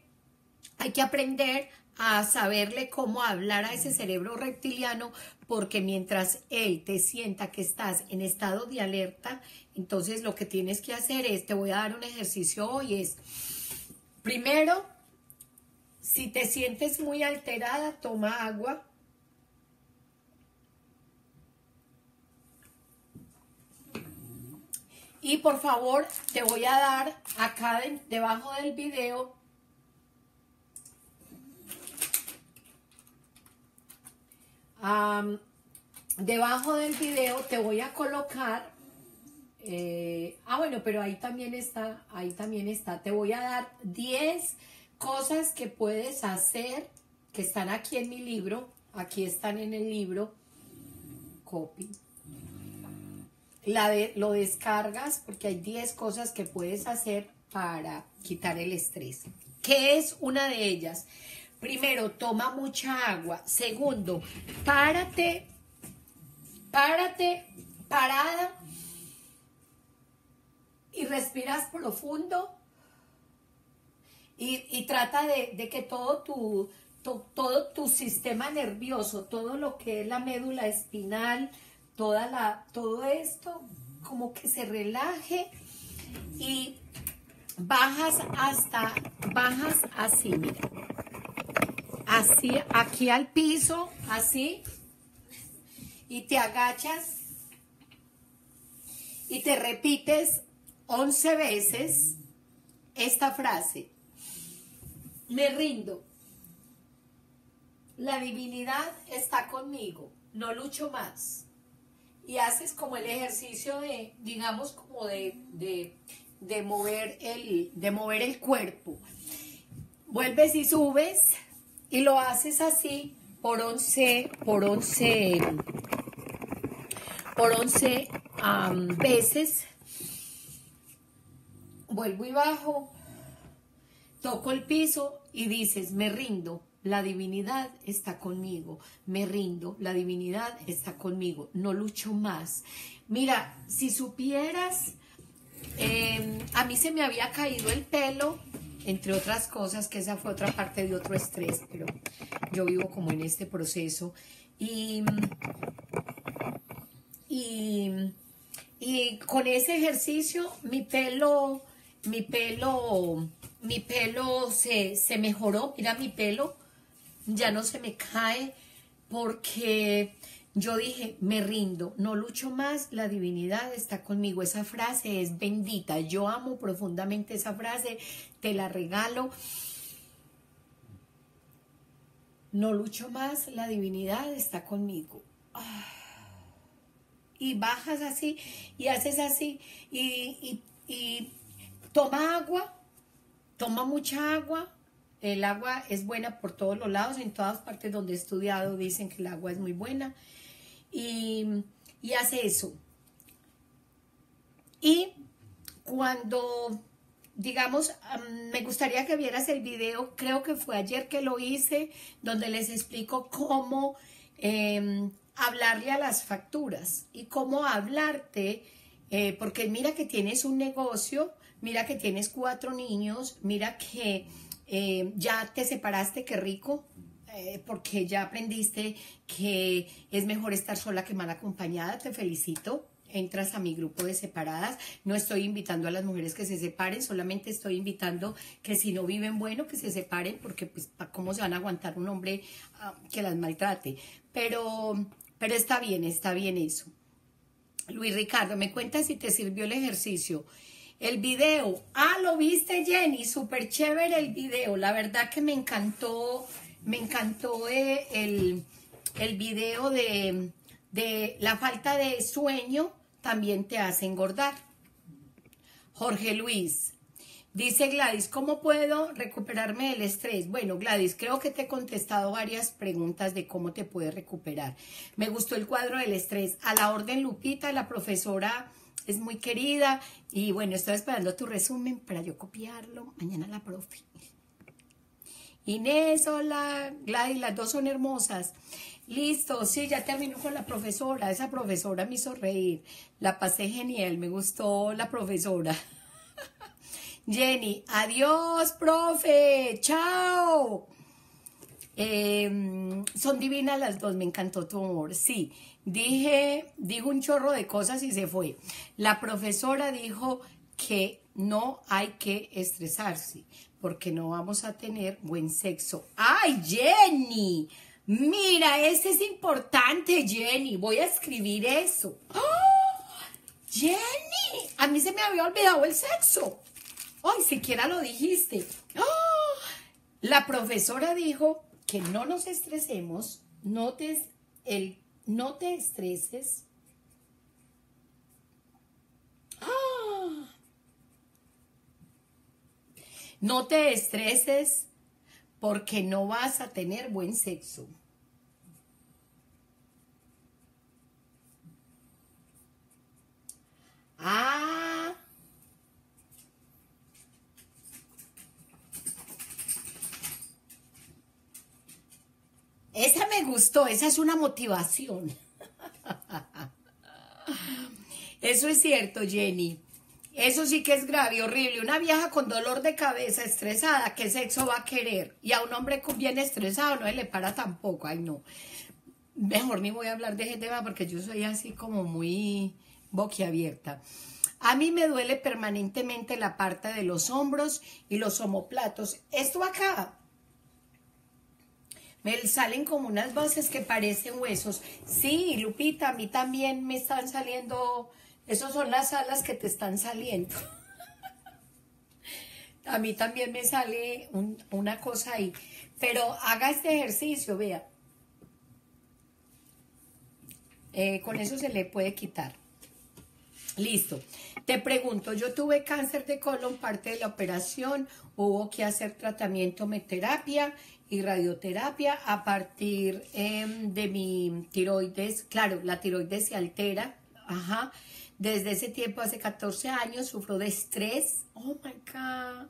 [SPEAKER 2] hay que aprender a saberle cómo hablar a ese cerebro reptiliano, porque mientras él te sienta que estás en estado de alerta, entonces lo que tienes que hacer es, te voy a dar un ejercicio hoy, es, primero, si te sientes muy alterada, toma agua, Y por favor, te voy a dar acá debajo del video debajo del video te voy a colocar eh, ah bueno pero ahí también está ahí también está. Te voy a dar 10 cosas que puedes hacer que están aquí en mi libro. Aquí están en el libro. Copy la de, lo descargas porque hay 10 cosas que puedes hacer para quitar el estrés. ¿Qué es una de ellas? Primero, toma mucha agua. Segundo, párate, párate, parada y respiras profundo y, trata de, que todo tu, todo tu sistema nervioso, todo lo que es la médula espinal, toda la, todo esto como que se relaje y bajas hasta, bajas así, mira. Así, aquí al piso, así. Y te agachas y te repites 11 veces esta frase. Me rindo. La divinidad está conmigo. No lucho más y haces como el ejercicio de, digamos, como de, de, mover, el, de mover el cuerpo. Vuelves y subes y lo haces así por 11, por 11, por 11 veces. Vuelvo y bajo, toco el piso y dices, me rindo, la divinidad está conmigo, me rindo, la divinidad está conmigo, no lucho más. Mira, si supieras, em, a mí se me había caído el pelo, entre otras cosas, que esa fue otra parte de otro estrés, pero yo vivo como en este proceso. Y, y, con ese ejercicio, mi pelo, mi pelo, mi pelo se, se mejoró, mira mi pelo, ya no se me cae porque yo dije, me rindo, no lucho más, la divinidad está conmigo. Esa frase es bendita, yo amo profundamente esa frase, te la regalo. No lucho más, la divinidad está conmigo.
[SPEAKER 1] y bajas así y haces así y, y toma agua, toma mucha agua. El agua es buena por todos los lados, en todas partes donde he estudiado dicen que el agua es muy buena. Y, hace eso. Y cuando digamos, me gustaría que vieras el video, creo que fue ayer que lo hice, donde les explico cómo em, hablarle a las facturas y cómo hablarte, eh, porque mira que tienes un negocio, mira que tienes cuatro niños, mira que eh, ya te separaste, qué rico, eh, porque ya aprendiste que es mejor estar sola que mal acompañada, te felicito entras a mi grupo de separadas. No estoy invitando a las mujeres que se separen, solamente estoy invitando que si no viven bueno, que se separen, porque pues cómo se van a aguantar un hombre ah, que las maltrate. Pero, pero está bien, está bien eso. Luis Ricardo, me cuentas si te sirvió el ejercicio. El video, ah, lo viste Jenny, súper chévere el video, la verdad que me encantó, me encantó eh, el, el video de, de la falta de sueño también te hace engordar. Jorge Luis. Dice Gladys, ¿cómo puedo recuperarme del estrés? Bueno, Gladys, creo que te he contestado varias preguntas de cómo te puedes recuperar. Me gustó el cuadro del estrés. A la orden Lupita, la profesora es muy querida y bueno, estoy esperando tu resumen para yo copiarlo. Mañana la profe. Inés, hola, Gladys, las dos son hermosas. Listo, sí, ya terminó con la profesora. Esa profesora me hizo reír. La pasé genial, me gustó la profesora. Jenny, adiós, profe. Chao. Em, son divinas las dos, me encantó tu humor. Sí, dije, dijo un chorro de cosas y se fue. La profesora dijo que no hay que estresarse porque no vamos a tener buen sexo. ¡Ay, Jenny! Mira, ese es importante, Jenny. Voy a escribir eso. ¡Oh! Jenny, a mí se me había olvidado el sexo. Ay, siquiera lo dijiste. ¡Oh! La profesora dijo que no nos estresemos, no te, el, no te estreses. ¡Oh! No te estreses porque no vas a tener buen sexo. Ah. Esa me gustó, esa es una motivación. Eso es cierto, Jenny. Eso sí que es grave, horrible. Una vieja con dolor de cabeza, estresada, ¿qué sexo va a querer? Y a un hombre bien estresado no le para tampoco. Ay, no. Mejor ni voy a hablar de ese tema porque yo soy así como muy boquiabierta. A mí me duele permanentemente la parte de los hombros y los omoplatos. Esto acá. Me salen como unas bases que parecen huesos. Sí, Lupita, a mí también me están saliendo esas son las alas que te están saliendo. A mí también me sale una cosa ahí. Pero haga este ejercicio, vea. Eh, con eso se le puede quitar. Listo. Te pregunto, yo tuve cáncer de colon, parte de la operación, hubo que hacer tratamiento, terapia y radioterapia a partir em, de mi tiroides. Claro, la tiroides se altera, ajá, desde ese tiempo, hace 14 años, sufro de estrés. Oh my God.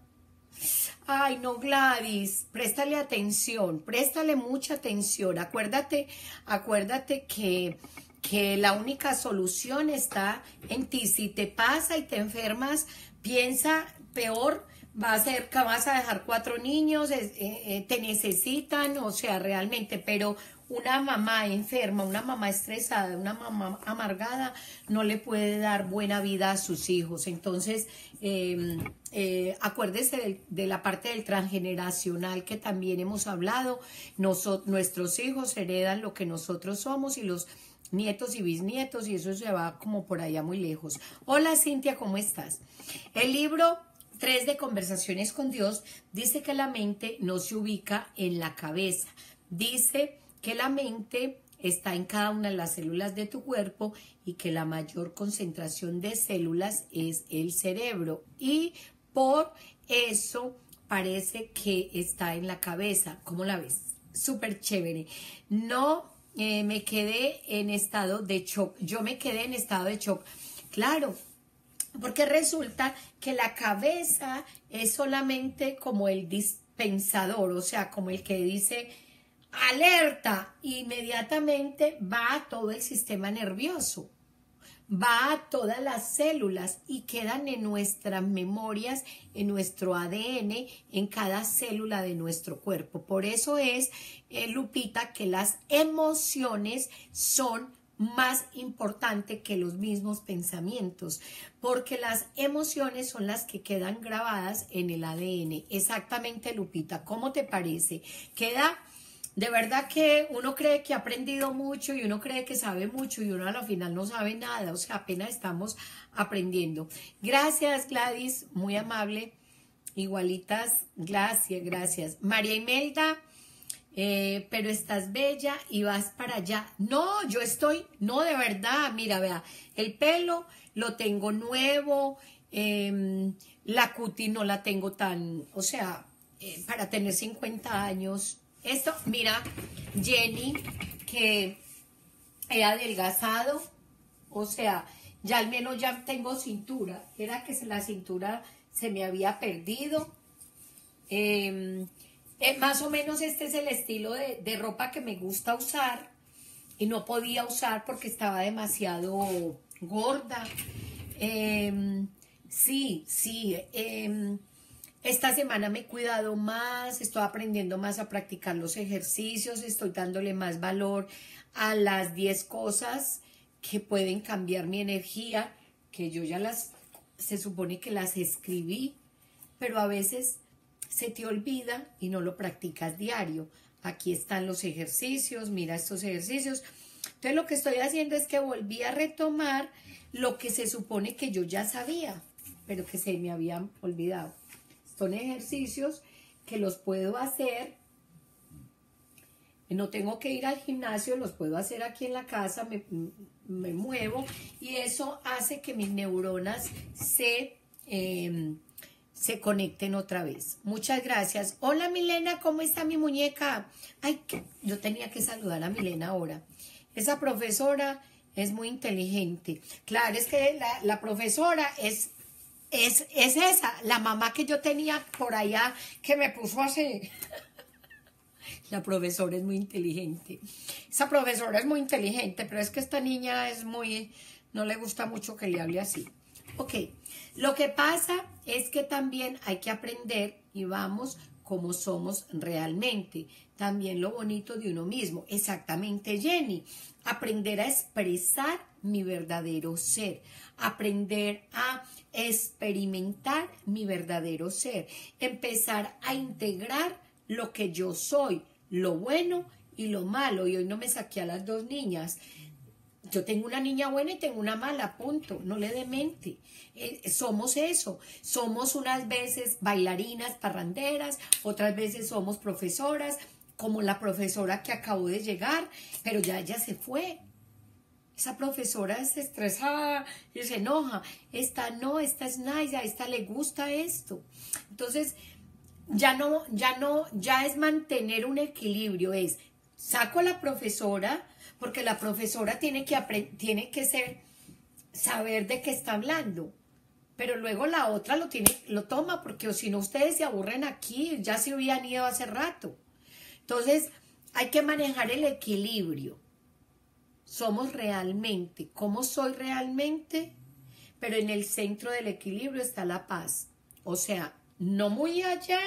[SPEAKER 1] Ay, no, Gladys, préstale atención, préstale mucha atención. Acuérdate, acuérdate que, que la única solución está en ti. Si te pasa y te enfermas, piensa peor, va a vas a dejar cuatro niños, eh, eh, te necesitan, o sea, realmente, pero una mamá enferma, una mamá estresada, una mamá amargada, no le puede dar buena vida a sus hijos. Entonces, em, eh, acuérdese de, la parte del transgeneracional que también hemos hablado. nuestros hijos heredan lo que nosotros somos y los nietos y bisnietos y eso se va como por allá muy lejos. Hola Cintia, ¿cómo estás? El libro 3 de Conversaciones con Dios dice que la mente no se ubica en la cabeza. Dice que la mente
[SPEAKER 2] está en cada una de las células de tu cuerpo y que la mayor concentración de células es el cerebro. Y por eso parece que está en la cabeza. ¿Cómo la ves? Súper chévere. No eh, me quedé en estado de shock. Yo me quedé en estado de shock. Claro, porque resulta que la cabeza es solamente como el dispensador, o sea, como el que dice alerta, inmediatamente va a todo el sistema nervioso, va a todas las células y quedan en nuestras memorias, en nuestro ADN, en cada célula de nuestro cuerpo. Por eso es, eh, Lupita, que las emociones son más importante que los mismos pensamientos, porque las emociones son las que quedan grabadas en el ADN. Exactamente, Lupita, ¿cómo te parece? Queda de verdad que uno cree que ha aprendido mucho y uno cree que sabe mucho y uno a la final no sabe nada, o sea, apenas estamos aprendiendo. Gracias, Gladys, muy amable. Igualitas, gracias, gracias. María Imelda, eh, pero estás bella y vas para allá. No, yo estoy, no, de verdad, mira, vea, el pelo lo tengo nuevo, em, la cuti no la tengo tan, o sea, eh, para tener 50 años. Esto, mira, Jenny, que he adelgazado, o sea, ya al menos ya tengo cintura. Era que la cintura se me había perdido. Eh, eh, más o menos este es el estilo de, ropa que me gusta usar y no podía usar porque estaba demasiado gorda. Em, sí, sí. Em, esta semana me he cuidado más, estoy aprendiendo más a practicar los ejercicios, estoy dándole más valor a las 10 cosas que pueden cambiar mi energía, que yo ya las, se supone que las escribí, pero a veces se te olvida y no lo practicas diario. Aquí están los ejercicios, mira estos ejercicios. Entonces lo que estoy haciendo es que volví a retomar lo que se supone que yo ya sabía, pero que se me habían olvidado. Son ejercicios que los puedo hacer, no tengo que ir al gimnasio, los puedo hacer aquí en la casa, me, muevo y eso hace que mis neuronas se... Em, se conecten otra vez. Muchas gracias. Hola Milena, ¿cómo está mi muñeca? Ay, yo tenía que saludar a Milena ahora. Esa profesora es muy inteligente. Claro, es que la, profesora es, es, es, esa, la mamá que yo tenía por allá que me puso así. La profesora es muy inteligente. Esa profesora es muy inteligente, pero es que esta niña es muy, no le gusta mucho que le hable así. Ok, lo que pasa es que también hay que aprender y vamos como somos realmente. También lo bonito de uno mismo. Exactamente, Jenny. Aprender a expresar mi verdadero ser. Aprender a experimentar mi verdadero ser. Empezar a integrar lo que yo soy, lo bueno y lo malo. Y hoy no me saqué a las dos niñas. Yo tengo una niña buena y tengo una mala, punto. No le demente. Eh, somos eso. Somos unas veces bailarinas, parranderas, otras veces somos profesoras, como la profesora que acabó de llegar, pero ya ella se fue. Esa profesora se estresa y se enoja. Esta no, esta es nice, a esta le gusta esto. Entonces, ya no, ya no, ya es mantener un equilibrio, es saco a la profesora, porque la profesora tiene que, tiene que ser, saber de qué está hablando. Pero luego la otra lo, tiene, lo toma, porque si no ustedes se aburren aquí, ya se hubieran ido hace rato. Entonces, hay que manejar el equilibrio. Somos realmente, ¿cómo soy realmente? Pero en el centro del equilibrio está la paz. O sea, no muy allá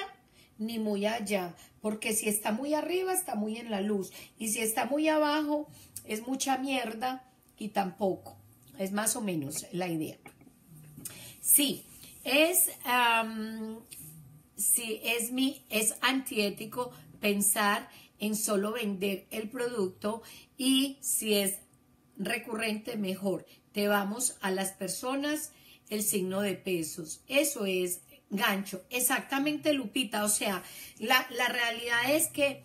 [SPEAKER 2] ni muy allá, porque si está muy arriba está muy en la luz y si está muy abajo es mucha mierda y tampoco. Es más o menos la idea. Sí, es, sí, es, mi, es antiético pensar en solo vender el producto y si es recurrente, mejor. Te vamos a las personas el signo de pesos. Eso es gancho. Exactamente, Lupita. O sea, la, la realidad es que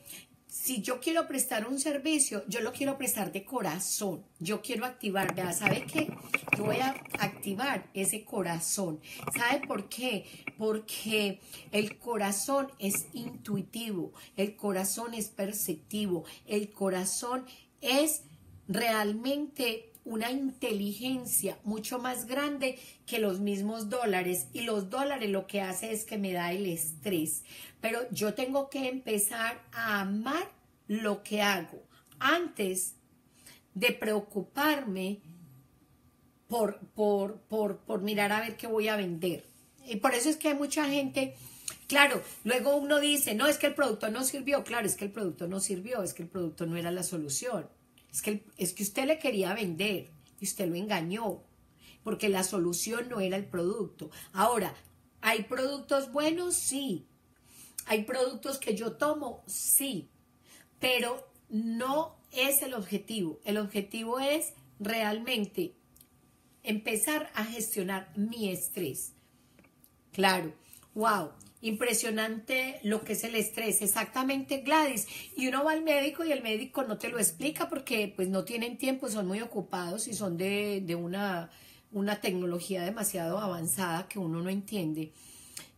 [SPEAKER 1] si yo quiero prestar un servicio, yo lo quiero prestar de corazón. Yo quiero activar, vea, ¿sabe qué? Yo voy a activar ese corazón. ¿Sabe por qué? Porque el corazón es intuitivo, el corazón es perceptivo, el corazón es realmente una inteligencia mucho más grande que los mismos dólares y los dólares lo que hace es que me da el estrés. Pero yo tengo que empezar a amar lo que hago antes de preocuparme por, por, por, por mirar a ver qué voy a vender. Y por eso es que hay mucha gente, claro, luego uno dice, no, es que el producto no sirvió, claro, es que el producto no sirvió, es que el producto no era la solución. Es que, es que usted le quería vender y usted lo engañó, porque la solución no era el producto. Ahora, ¿hay productos buenos? Sí. ¿Hay productos que yo tomo? Sí. Pero no es el objetivo. El objetivo es realmente empezar a gestionar mi estrés. Claro, wow. Impresionante lo que es el estrés, exactamente Gladys. Y uno va al médico y el médico no te lo explica porque pues no tienen tiempo, son muy ocupados y son de, una, una tecnología demasiado avanzada que uno no entiende.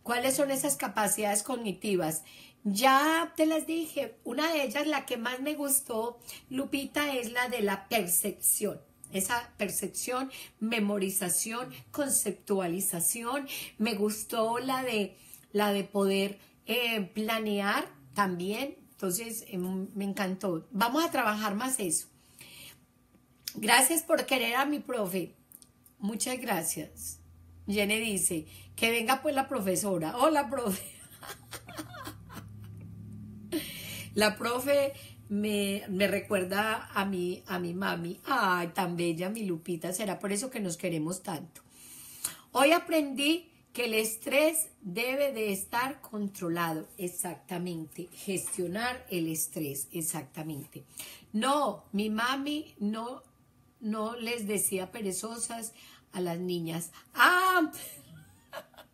[SPEAKER 1] ¿Cuáles son esas capacidades cognitivas? Ya te las dije, una de ellas, la que más me gustó, Lupita, es la de la percepción esa percepción, memorización, conceptualización. Me gustó la de la de poder eh, planear también. Entonces, em, me encantó. Vamos a trabajar más eso. Gracias por querer a mi profe. Muchas gracias. Jenny dice, que venga pues la profesora. Hola, profe. la profe me, me, recuerda a mi, a mi mami. Ay, tan bella mi Lupita. Será por eso que nos queremos tanto. Hoy aprendí que el estrés debe de estar controlado, exactamente, gestionar el estrés, exactamente. No, mi mami no, no les decía perezosas a las niñas. Ah,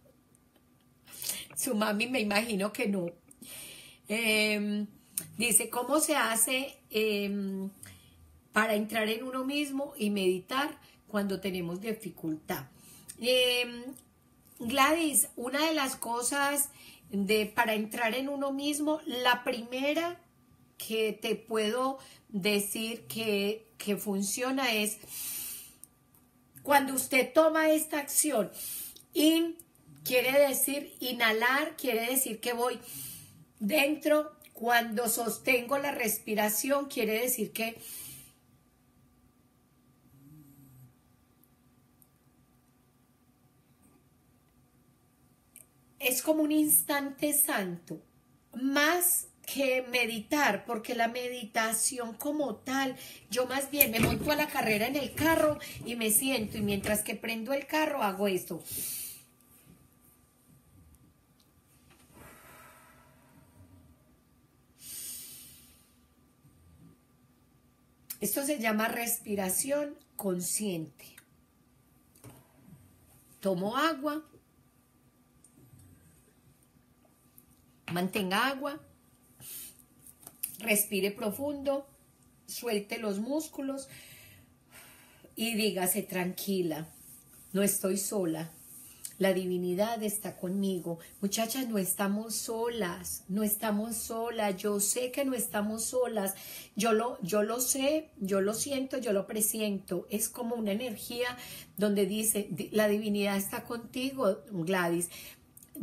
[SPEAKER 1] su mami me imagino que no. Em, dice, ¿cómo se hace em, para entrar en uno mismo y meditar cuando tenemos dificultad? Eh, Gladys, una de las cosas de, para entrar en uno mismo, la primera que te puedo decir que, que funciona es cuando usted toma esta acción. In quiere decir inhalar, quiere decir que voy dentro. Cuando sostengo la respiración, quiere decir que es como un instante santo, más que meditar, porque la meditación como tal, yo más bien me monto a la carrera en el carro y me siento y mientras que prendo el carro hago esto. Esto se llama respiración consciente. Tomo agua Mantenga agua, respire profundo, suelte los músculos y dígase tranquila, no estoy sola. La divinidad está conmigo. Muchachas, no estamos solas, no estamos solas. Yo sé que no estamos solas. Yo lo, yo lo sé, yo lo siento, yo lo presiento. Es como una energía donde dice, la divinidad está contigo, Gladys.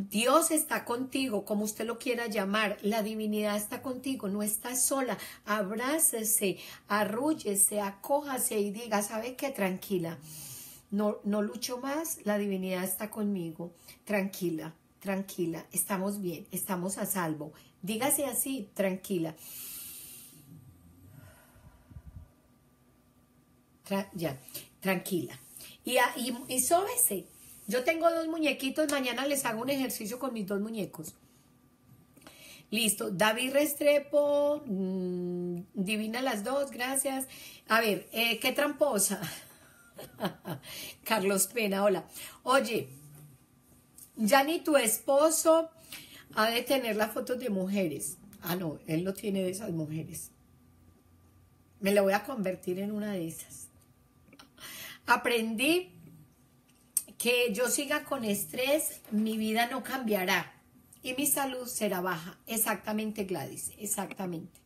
[SPEAKER 1] Dios está contigo, como usted lo quiera llamar, la divinidad está contigo, no está sola. Abrácese, arrúllese, acójase y diga, ¿sabe qué? Tranquila. No, no lucho más, la divinidad está conmigo. Tranquila, tranquila, estamos bien, estamos a salvo. Dígase así, tranquila. ya, tranquila. Y, y, y yo tengo dos muñequitos, mañana les hago un ejercicio con mis dos muñecos. Listo, David Restrepo, mm, divina las dos, gracias. A ver, eh, qué tramposa. Carlos Pena, hola. Oye, ya ni tu esposo ha de tener las fotos de mujeres. Ah, no, él no tiene de esas mujeres. Me lo voy a convertir en una de esas. Aprendí que yo siga con estrés, mi vida no cambiará y mi salud será baja. Exactamente, Gladys, exactamente.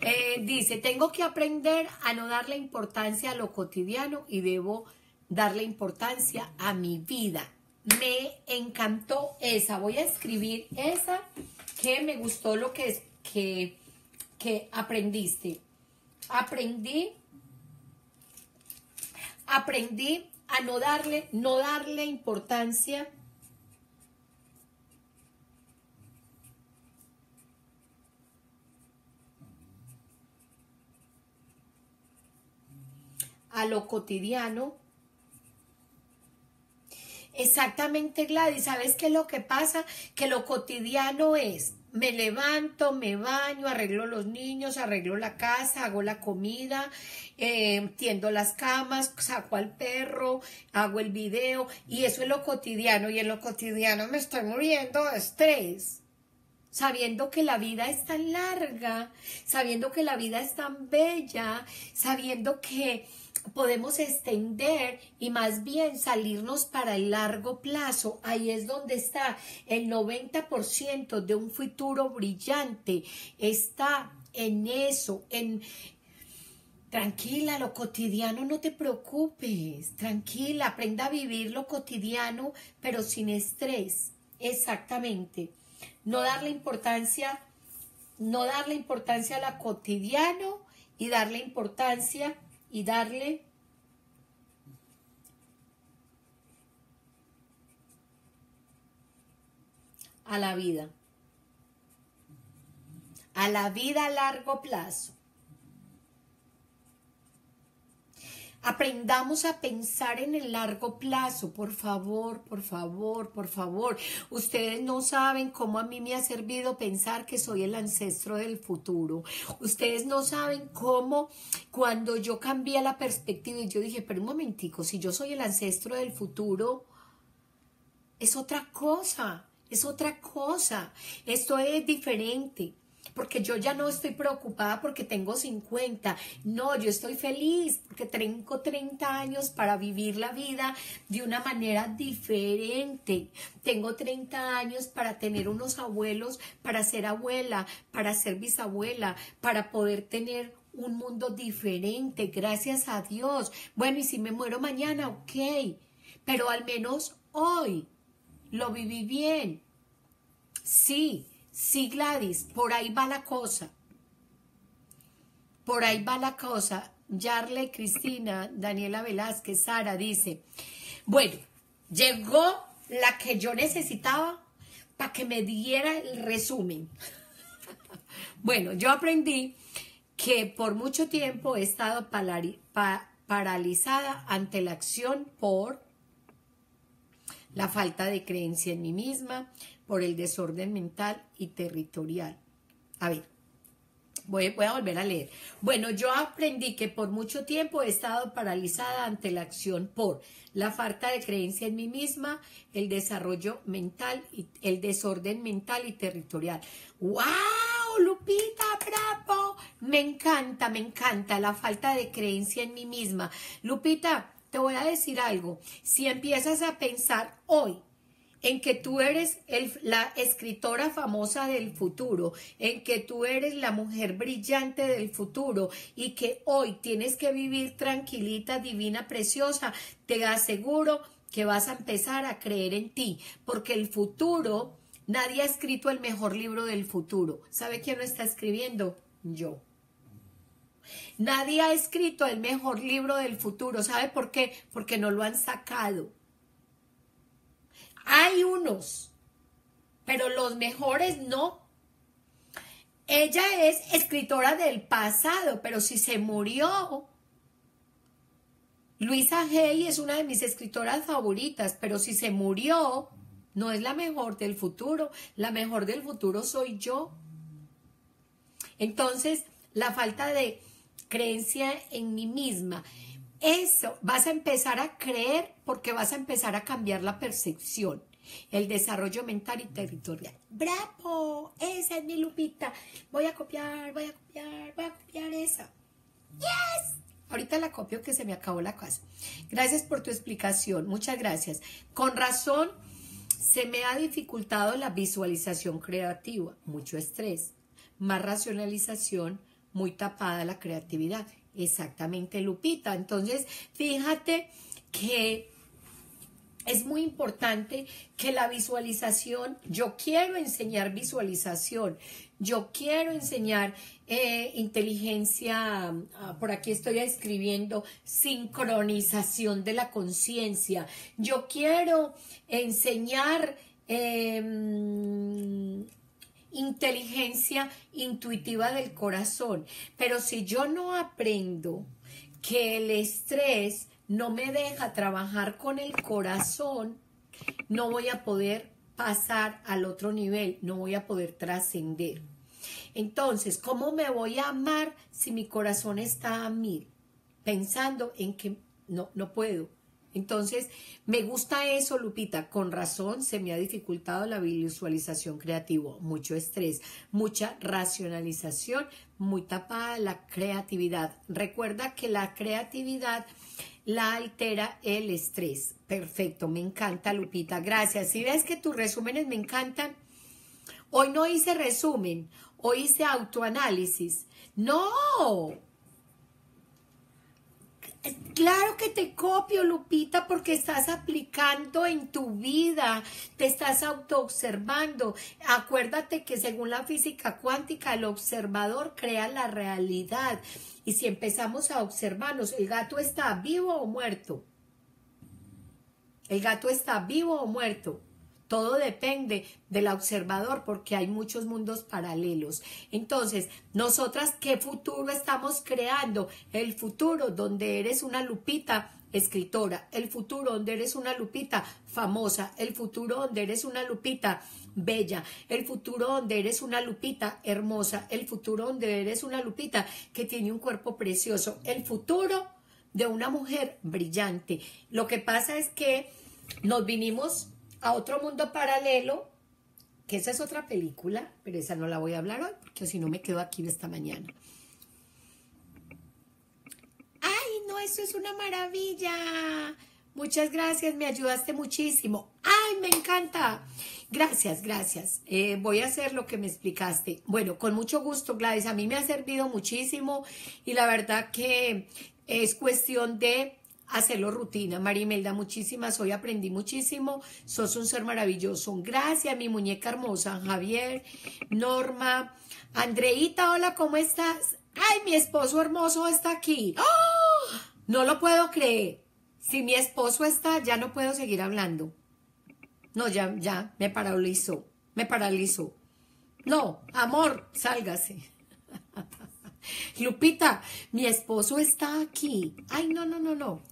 [SPEAKER 1] Eh, dice, tengo que aprender a no darle importancia a lo cotidiano y debo darle importancia a mi vida. Me encantó esa. Voy a escribir esa que me gustó lo que, es, que, que aprendiste. Aprendí, aprendí a no darle, no darle importancia a lo cotidiano. Exactamente, Gladys. ¿Sabes qué es lo que pasa? Que lo cotidiano es, me levanto, me baño, arreglo los niños, arreglo la casa, hago la comida, eh, tiendo las camas, saco al perro, hago el video y eso es lo cotidiano y en lo cotidiano me estoy muriendo de estrés sabiendo que la vida es tan larga, sabiendo que la vida es tan bella, sabiendo que podemos extender y más bien salirnos para el largo plazo. Ahí es donde está el 90% de un futuro brillante. Está en eso, en... Tranquila, lo cotidiano, no te preocupes. Tranquila, aprenda a vivir lo cotidiano, pero sin estrés. Exactamente. No darle importancia, no darle importancia a lo cotidiano y darle importancia y darle a la vida. A la vida a largo plazo. Aprendamos a pensar en el largo plazo, por favor, por favor, por favor. Ustedes no saben cómo a mí me ha servido pensar que soy el ancestro del futuro. Ustedes no saben cómo cuando yo cambié la perspectiva y yo dije, pero un momentico, si yo soy el ancestro del futuro, es otra cosa, es otra cosa. Esto es diferente porque yo ya no estoy preocupada porque tengo 50, no, yo estoy feliz porque tengo 30 años para vivir la vida de una manera diferente. Tengo 30 años para tener unos abuelos, para ser abuela, para ser bisabuela, para poder tener un mundo diferente, gracias a Dios. Bueno, y si me muero mañana, ok, pero al menos hoy lo viví bien. Sí, Sí, Gladys, por ahí va la cosa. Por ahí va la cosa. Yarle, Cristina, Daniela Velázquez, Sara dice, bueno, llegó la que yo necesitaba para que me diera el resumen. bueno, yo aprendí que por mucho tiempo he estado paralizada ante la acción por la falta de creencia en mí misma, por el desorden mental y territorial. A ver, voy, a volver a leer. Bueno, yo aprendí que por mucho tiempo he estado paralizada ante la acción por la falta de creencia en mí misma, el desarrollo mental y el desorden mental y territorial. ¡Wow! Lupita, bravo. Me encanta, me encanta la falta de creencia en mí misma. Lupita, te voy a decir algo. Si empiezas a pensar hoy en que tú eres la escritora famosa del futuro, en que tú eres la mujer brillante del futuro y que hoy tienes que vivir tranquilita, divina, preciosa, te aseguro que vas a empezar a creer en ti, porque el futuro, nadie ha escrito el mejor libro del futuro. ¿Sabe quién lo está escribiendo? Yo. Nadie ha escrito el mejor libro del futuro. ¿Sabe por qué? Porque no lo han sacado. Hay unos, pero los mejores no. Ella es escritora del pasado, pero si se murió. Luisa Hay es una de mis escritoras favoritas, pero si se murió, no es la mejor del futuro. La mejor del futuro soy yo. Entonces, la falta de creencia en mí misma eso, vas a empezar a creer porque vas a empezar a cambiar la percepción. el desarrollo mental y territorial. ¡Bravo! Esa es mi Lupita. Voy a copiar, voy a copiar, voy a copiar esa. ¡Yes! Ahorita la copio que se me acabó la casa. Gracias por tu explicación. Muchas gracias. Con razón, se me ha dificultado la visualización creativa. Mucho estrés. Más racionalización. Muy tapada la creatividad. Exactamente, Lupita. Entonces, fíjate que es muy importante que la visualización, yo quiero enseñar visualización, yo quiero enseñar eh, inteligencia, ah, por aquí estoy escribiendo, sincronización de la conciencia, yo quiero enseñar em, inteligencia intuitiva del corazón, pero si yo no aprendo que el estrés no me deja trabajar con el corazón, no voy a poder pasar al otro nivel, no voy a poder trascender. Entonces, ¿cómo me voy a amar si mi corazón está a mil? Pensando en que no, no puedo. Entonces, me gusta eso, Lupita. Con razón se me ha dificultado la visualización creativa. Mucho estrés, mucha racionalización, muy tapada la creatividad. Recuerda que la creatividad la altera el estrés. Perfecto, me encanta, Lupita. Gracias. Si ves que tus resúmenes me encantan, hoy no hice resumen, hoy hice autoanálisis. No, Claro que te copio, Lupita, porque estás aplicando en tu vida, te estás autoobservando. Acuérdate que según la física cuántica, el observador crea la realidad. Y si empezamos a observarnos, ¿el gato está vivo o muerto? ¿El gato está vivo o muerto? Todo depende del observador porque hay muchos mundos paralelos. Entonces, nosotras, ¿qué futuro estamos creando? El futuro donde eres una lupita escritora, el futuro donde eres una lupita famosa, el futuro donde eres una lupita bella, el futuro donde eres una lupita hermosa, el futuro donde eres una lupita que tiene un cuerpo precioso, el futuro de una mujer brillante. Lo que pasa es que nos vinimos a otro mundo paralelo, que esa es otra película, pero esa no la voy a hablar hoy, porque si no me quedo aquí esta mañana. ¡Ay, no, eso es una maravilla! Muchas gracias, me ayudaste muchísimo. ¡Ay, me encanta! Gracias, gracias. Eh, voy a hacer lo que me explicaste. Bueno, con mucho gusto, Gladys. A mí me ha servido muchísimo y la verdad que es cuestión de hacerlo rutina. Marimelda, muchísimas, hoy aprendí muchísimo, sos un ser maravilloso. Gracias, mi muñeca hermosa, Javier, Norma, Andreita, hola, ¿cómo estás? Ay, mi esposo hermoso está aquí. ¡Oh! No lo puedo creer. Si mi esposo está, ya no puedo seguir hablando. No, ya, ya, me paralizó, me paralizó. No, amor, sálgase. Lupita, mi esposo está aquí. Ay, no, no, no, no.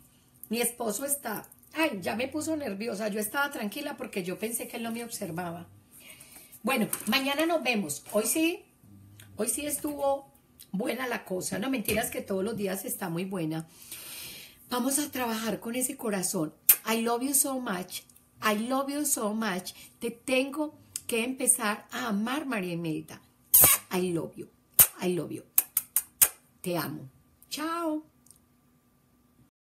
[SPEAKER 1] Mi esposo está, ay, ya me puso nerviosa. Yo estaba tranquila porque yo pensé que él no me observaba. Bueno, mañana nos vemos. Hoy sí, hoy sí estuvo buena la cosa. No mentiras que todos los días está muy buena. Vamos a trabajar con ese corazón. I love you so much. I love you so much. Te tengo que empezar a amar, María Imelda. I love you. I love you. Te amo. Chao.